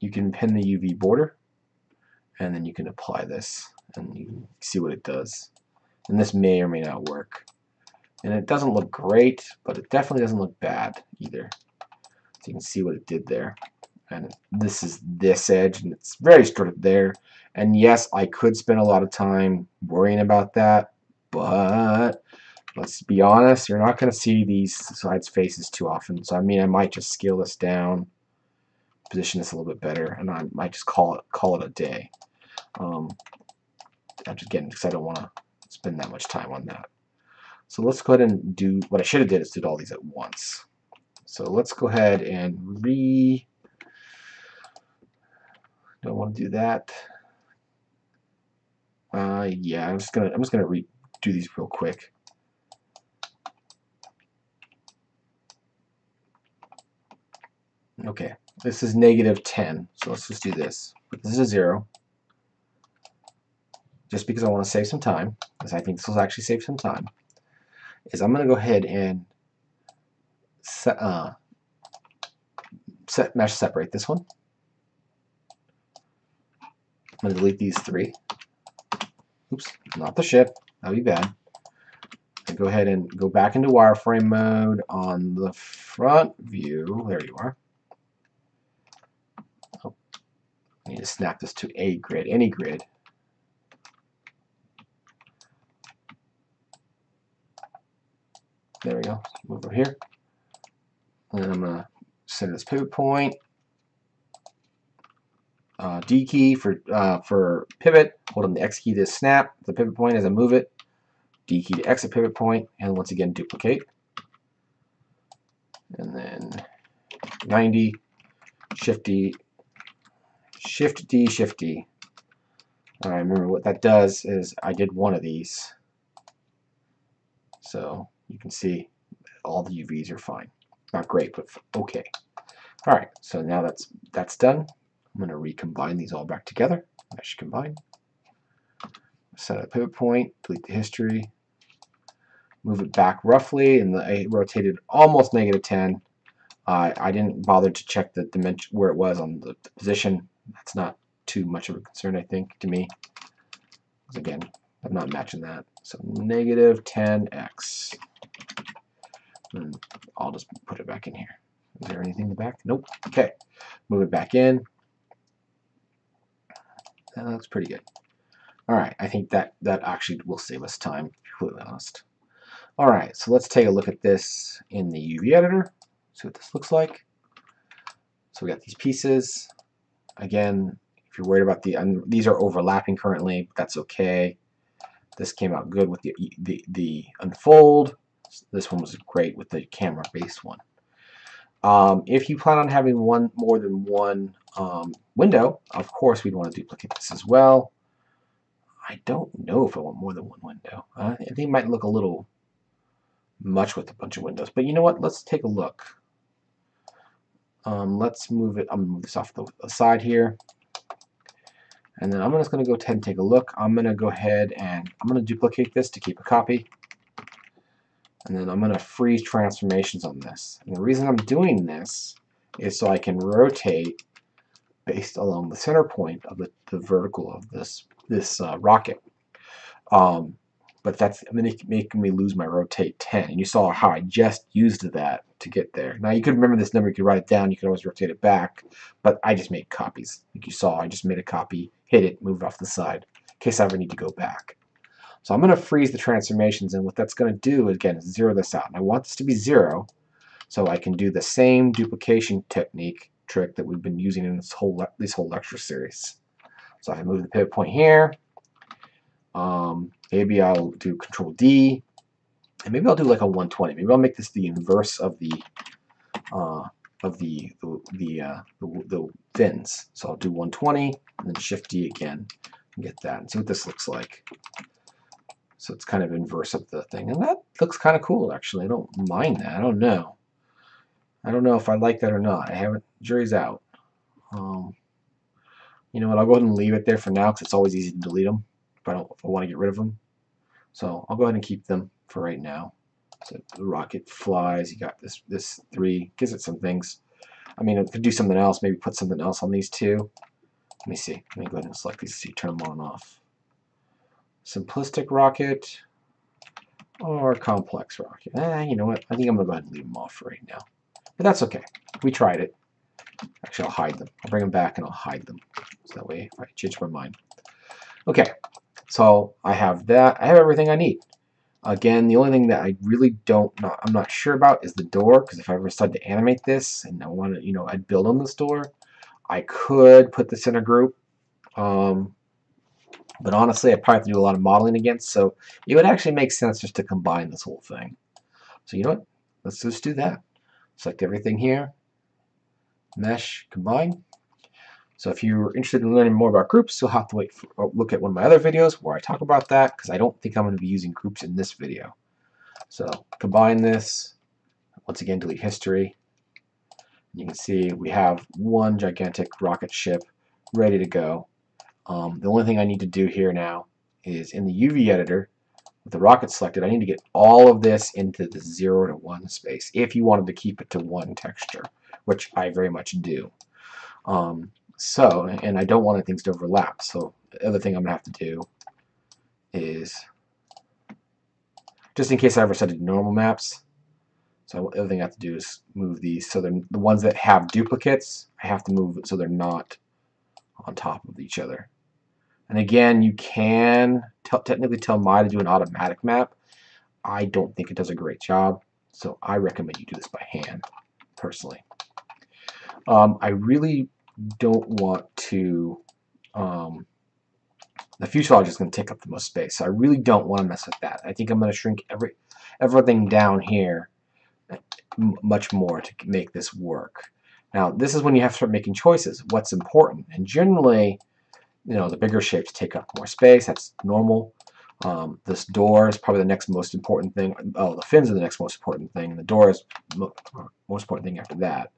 You can pin the UV border, and then you can apply this, and you see what it does and this may or may not work. And it doesn't look great, but it definitely doesn't look bad either. So you can see what it did there. And this is this edge, and it's very straight there. And yes, I could spend a lot of time worrying about that, but let's be honest, you're not going to see these sides faces too often. So I mean, I might just scale this down, position this a little bit better, and I might just call it call it a day. Um, I'm just getting because I don't want to spend that much time on that. So let's go ahead and do, what I should have did is did all these at once. So let's go ahead and re, don't want to do that. Uh, yeah, I'm just gonna, I'm just gonna redo these real quick. Okay, this is negative 10, so let's just do this. This is 0, just because I want to save some time, because I think this will actually save some time, is I'm going to go ahead and set, uh, set mesh separate this one. I'm going to delete these three. Oops, not the ship. That would be bad. And go ahead and go back into wireframe mode on the front view. There you are. Oh, I need to snap this to a grid, any grid. There we go. Move over here. And I'm going to set this pivot point. Uh, D key for uh, for pivot. Hold on the X key to snap the pivot point as I move it. D key to exit pivot point, and once again duplicate. And then 90, Shift D, Shift D, Shift D. All right, remember what that does is I did one of these. So you can see all the UVs are fine. Not great, but okay. All right, so now that's that's done. I'm going to recombine these all back together. Mesh combine. Set a pivot point, delete the history, move it back roughly, and the, I rotated almost negative 10. Uh, I didn't bother to check the dimension where it was on the, the position. That's not too much of a concern, I think, to me. Because again, I'm not matching that. So negative 10x. And I'll just put it back in here. Is there anything in the back? Nope. Okay. Move it back in. That looks pretty good. All right, I think that that actually will save us time, to be completely honest. All right, so let's take a look at this in the UV editor. See what this looks like. So we got these pieces. Again, if you're worried about the, um, these are overlapping currently, but that's okay. This came out good with the, the, the unfold. This one was great with the camera-based one. Um, if you plan on having one more than one um, window, of course we'd want to duplicate this as well. I don't know if I want more than one window. Uh, I think it might look a little much with a bunch of windows. But you know what? Let's take a look. Um, let's move it. I'm going to move this off the, the side here. And then I'm just going to go ahead and take a look. I'm going to go ahead and I'm going to duplicate this to keep a copy. And then I'm going to freeze transformations on this. And the reason I'm doing this is so I can rotate based along the center point of the, the vertical of this this uh, rocket. Um, but that's making me lose my rotate 10. And you saw how I just used that to get there. Now you could remember this number, you could write it down, you could always rotate it back, but I just made copies. Like you saw, I just made a copy, hit it, moved off the side, in case I ever need to go back. So I'm going to freeze the transformations, and what that's going to do, again, is zero this out. And I want this to be zero, so I can do the same duplication technique trick that we've been using in this whole this whole lecture series. So I move the pivot point here. Um, maybe I'll do Control D, and maybe I'll do like a 120. Maybe I'll make this the inverse of the uh, of the the the, uh, the, the fins. So I'll do 120 and then Shift D again and get that and see what this looks like. So it's kind of inverse of the thing. And that looks kind of cool, actually. I don't mind that. I don't know. I don't know if I like that or not. I haven't, jury's out. Um, you know what, I'll go ahead and leave it there for now because it's always easy to delete them if I, don't, if I want to get rid of them. So I'll go ahead and keep them for right now. So the rocket flies, you got this, this three, gives it some things. I mean, it could do something else, maybe put something else on these two. Let me see. Let me go ahead and select these, see, turn them on and off simplistic rocket, or complex rocket. Eh, you know what? I think I'm going to leave them off right now. But that's okay. We tried it. Actually, I'll hide them. I'll bring them back and I'll hide them. So that way, if I change my mind. Okay, so I have that. I have everything I need. Again, the only thing that I really don't, not, I'm not sure about is the door, because if I ever decide to animate this and I want to, you know, I'd build on this door, I could put this in a group. Um, but honestly, I probably have to do a lot of modeling against, so it would actually make sense just to combine this whole thing. So you know what? Let's just do that. Select everything here. Mesh, combine. So if you're interested in learning more about groups, you'll have to wait for, oh, look at one of my other videos where I talk about that because I don't think I'm going to be using groups in this video. So combine this, once again delete history. You can see we have one gigantic rocket ship ready to go. Um, the only thing I need to do here now is in the UV editor, with the rocket selected, I need to get all of this into the 0 to 1 space if you wanted to keep it to one texture, which I very much do. Um, so, and I don't want things to overlap, so the other thing I'm going to have to do is, just in case I ever set it to normal maps, so the other thing I have to do is move these, so the ones that have duplicates, I have to move so they're not on top of each other. And again, you can technically tell Maya to do an automatic map. I don't think it does a great job, so I recommend you do this by hand, personally. Um, I really don't want to... Um, the fuselage is going to take up the most space, so I really don't want to mess with that. I think I'm going to shrink every everything down here much more to make this work. Now, this is when you have to start making choices. What's important? And generally, you know, the bigger shapes take up more space. That's normal. Um, this door is probably the next most important thing. Oh, the fins are the next most important thing. and The door is the most important thing after that.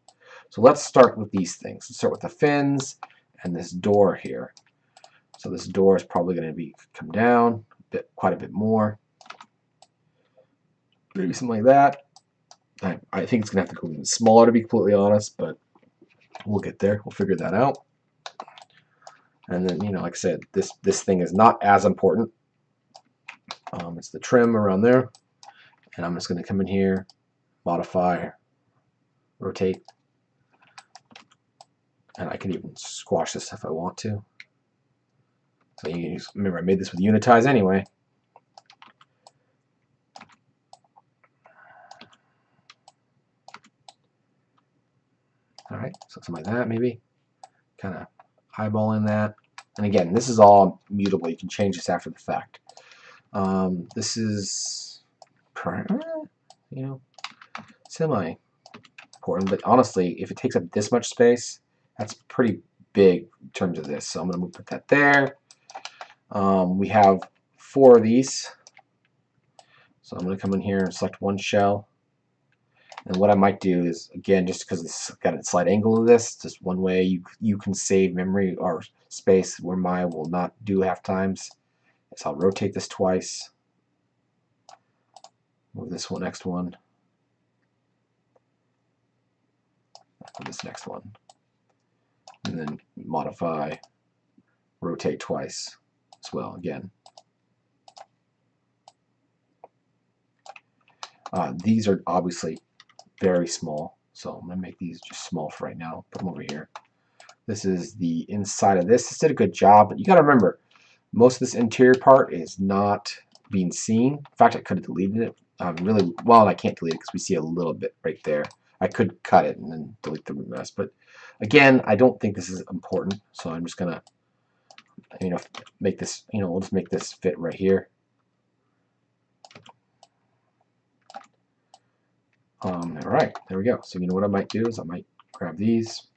So let's start with these things. Let's start with the fins and this door here. So this door is probably going to be come down a bit, quite a bit more. Maybe something like that. I, I think it's going to have to go even smaller to be completely honest, but we'll get there. We'll figure that out. And then, you know, like I said, this, this thing is not as important. Um, it's the trim around there. And I'm just going to come in here, modify, rotate. And I can even squash this if I want to. So you remember I made this with Unitize anyway. Alright, something like that maybe. Kind of eyeballing that. And again, this is all mutable. You can change this after the fact. Um, this is, you know, semi important. But honestly, if it takes up this much space, that's pretty big in terms of this. So I'm going to put that there. Um, we have four of these. So I'm going to come in here and select one shell. And what I might do is, again, just because it's got a slight angle of this, just one way you, you can save memory or space where Maya will not do half times is I'll rotate this twice. Move this one, next one. This next one. And then modify, rotate twice as well, again. Uh, these are obviously very small. So I'm going to make these just small for right now. Put them over here. This is the inside of this. This did a good job, but you got to remember, most of this interior part is not being seen. In fact, I could have deleted it. Um, really, well, I can't delete it because we see a little bit right there. I could cut it and then delete the mess. But again, I don't think this is important. So I'm just to, you know, make this, you know, we'll just make this fit right here. Um, all right, there we go. So you know what I might do is I might grab these,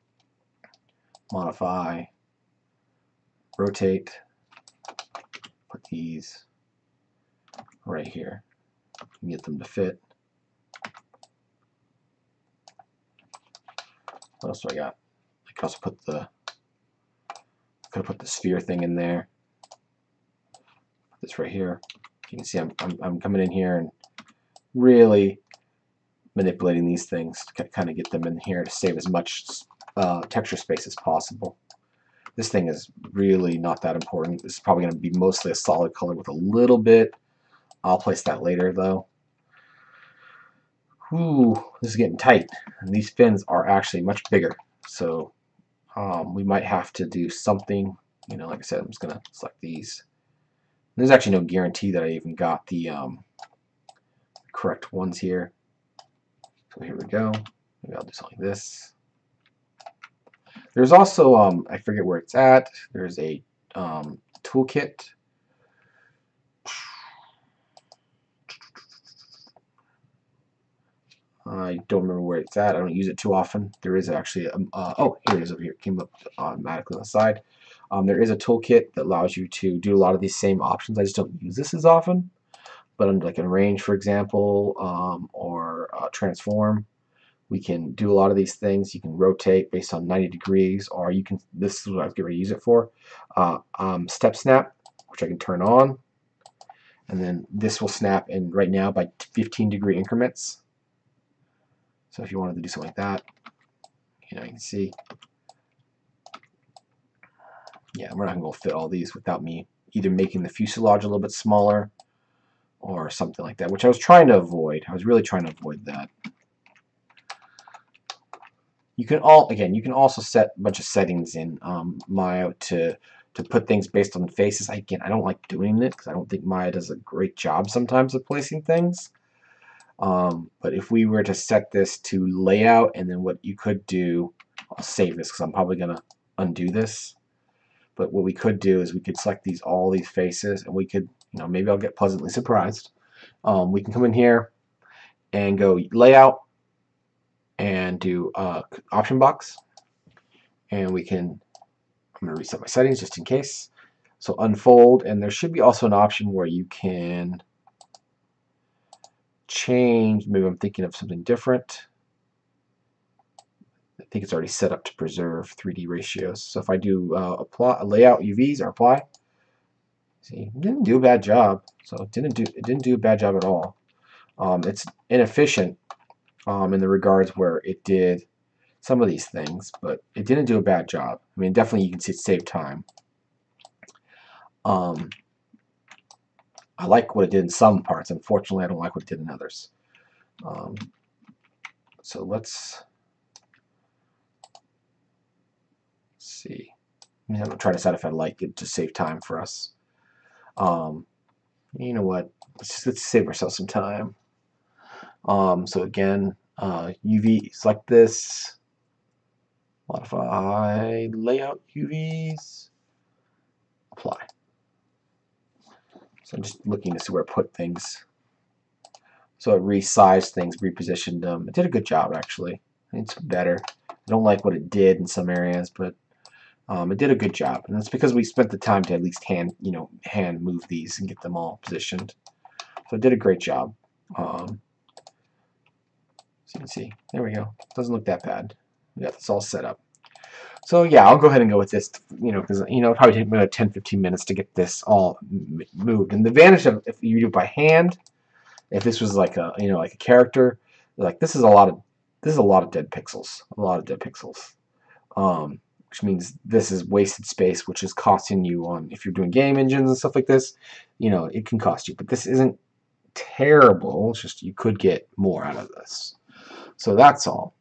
modify, rotate, put these right here, and get them to fit. What else do I got? I could also put the could put the sphere thing in there. Put this right here. You can see I'm, I'm, I'm coming in here and really manipulating these things to kind of get them in here to save as much uh, texture space as possible. This thing is really not that important. This is probably going to be mostly a solid color with a little bit. I'll place that later though. Ooh, this is getting tight. And these fins are actually much bigger. So um, we might have to do something. You know, like I said, I'm just going to select these. There's actually no guarantee that I even got the um, correct ones here. So here we go. Maybe I'll do something like this. There's also, um, I forget where it's at, there's a um, toolkit. I don't remember where it's at. I don't use it too often. There is actually, a, uh, oh, here it is over here. It came up automatically on the side. Um, there is a toolkit that allows you to do a lot of these same options. I just don't use this as often. But under like an arrange, for example, um, or uh, transform, we can do a lot of these things. You can rotate based on 90 degrees, or you can, this is what I was going to use it for, uh, um, step snap, which I can turn on. And then this will snap in right now by 15 degree increments. So if you wanted to do something like that, you know, you can see. Yeah, we're not going to fit all these without me either making the fuselage a little bit smaller or something like that, which I was trying to avoid. I was really trying to avoid that. You can all again. You can also set a bunch of settings in um, Maya to to put things based on faces. I, again, I don't like doing it because I don't think Maya does a great job sometimes of placing things. Um, but if we were to set this to layout, and then what you could do, I'll save this because I'm probably gonna undo this. But what we could do is we could select these all these faces, and we could, you know, maybe I'll get pleasantly surprised. Um, we can come in here and go layout, and do uh, option box. And we can I'm to reset my settings just in case. So unfold and there should be also an option where you can change maybe I'm thinking of something different. I think it's already set up to preserve 3D ratios. So if I do uh, apply layout UVs or apply see didn't do a bad job so it didn't do it didn't do a bad job at all um, it's inefficient um, in the regards where it did some of these things, but it didn't do a bad job. I mean, definitely you can see it saved time. Um, I like what it did in some parts. Unfortunately, I don't like what it did in others. Um, so let's see. I'm going to try to decide if I like it to save time for us. Um, you know what? Let's, just, let's save ourselves some time. Um, so again, uh, UV, select this, modify layout UVs, apply. So I'm just looking to see where I put things. So it resized things, repositioned them. It did a good job actually. It's better. I don't like what it did in some areas, but um, it did a good job, and that's because we spent the time to at least hand, you know, hand move these and get them all positioned. So it did a great job. Um, so you can see, there we go. Doesn't look that bad. Got this all set up. So yeah, I'll go ahead and go with this, you know, because, you know, probably take about 10, 15 minutes to get this all moved. And the advantage of if you do it by hand, if this was like a, you know, like a character, like this is a lot of, this is a lot of dead pixels, a lot of dead pixels. Um, which means this is wasted space, which is costing you on, if you're doing game engines and stuff like this, you know, it can cost you. But this isn't terrible, it's just you could get more out of this. So that's all.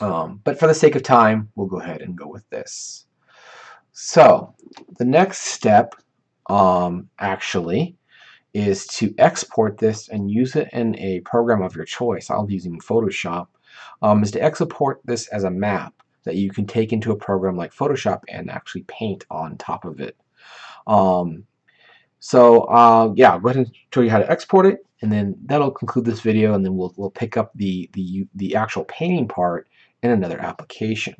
Um, but for the sake of time, we'll go ahead and go with this. So the next step um, actually is to export this and use it in a program of your choice. I'll be using Photoshop. Um, is to export this as a map that you can take into a program like Photoshop and actually paint on top of it. Um, so uh, yeah, I'll go ahead and show you how to export it and then that'll conclude this video and then we'll, we'll pick up the, the, the actual painting part in another application.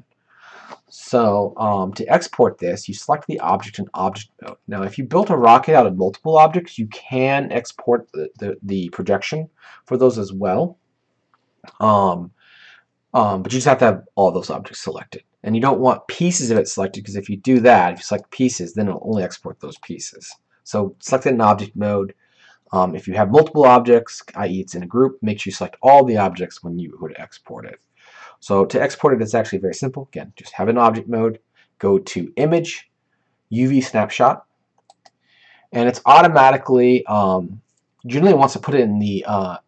So um, to export this, you select the object in object mode. Now if you built a rocket out of multiple objects, you can export the, the, the projection for those as well. Um, um, but you just have to have all those objects selected. And you don't want pieces of it selected because if you do that, if you select pieces, then it'll only export those pieces. So select it in object mode. Um, if you have multiple objects, i.e. it's in a group, make sure you select all the objects when you would export it. So to export it, it's actually very simple. Again, just have an object mode, go to Image, UV Snapshot, and it's automatically, um, generally wants to put it in the uh,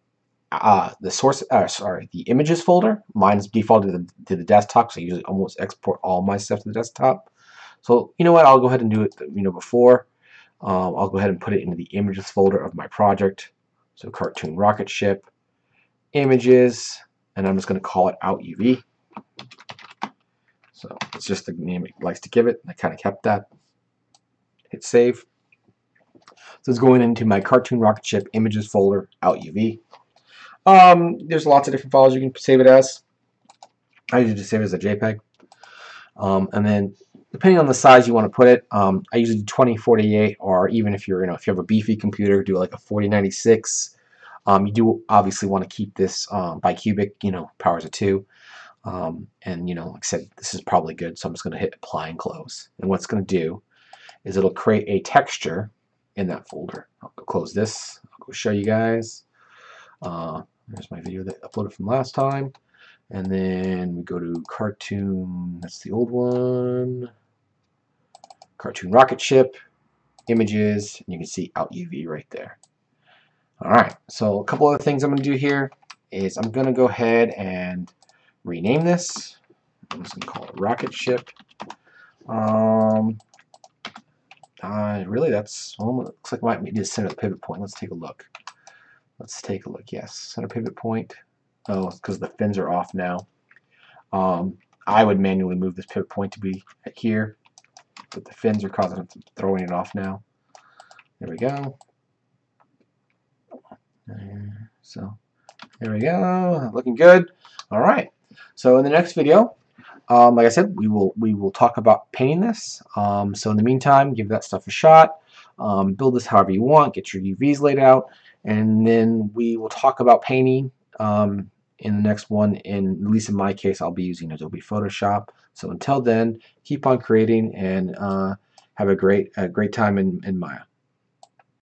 uh, the source, uh, sorry, the images folder. Mine's defaulted to the, to the desktop, so I usually almost export all my stuff to the desktop. So you know what, I'll go ahead and do it, you know, before. Um, I'll go ahead and put it into the images folder of my project. So cartoon rocket ship, images, and I'm just going to call it out UV. So it's just the name it likes to give it. I kind of kept that. Hit save. So it's going into my cartoon rocket ship images folder out UV. Um, there's lots of different files you can save it as. I usually just save it as a JPEG. Um, and then depending on the size you want to put it, um, I usually do 2048 or even if you're, you know, if you have a beefy computer, do like a 4096. Um, you do obviously want to keep this um, bicubic, you know, powers of two. Um, and, you know, like I said, this is probably good, so I'm just going to hit apply and close. And what's going to do is it'll create a texture in that folder. I'll close this. I'll go show you guys. Uh, there's my video that uploaded from last time. And then we go to cartoon, that's the old one. Cartoon rocket ship, images, and you can see out UV right there. Alright, so a couple other things I'm going to do here is I'm going to go ahead and rename this. I'm just going to call it rocket ship. Um, uh, really, that's well, looks like I might need to center the pivot point. Let's take a look. Let's take a look. Yes, center pivot point. Oh, because the fins are off now. Um, I would manually move this pivot point to be here, but the fins are causing it throwing it off now. There we go. So there we go, looking good. All right. So in the next video, um, like I said, we will we will talk about painting this. Um, so in the meantime, give that stuff a shot. Um, build this however you want. Get your UVs laid out, and then we will talk about painting um, in the next one. In at least in my case, I'll be using Adobe Photoshop. So until then, keep on creating and uh, have a great a great time in, in Maya.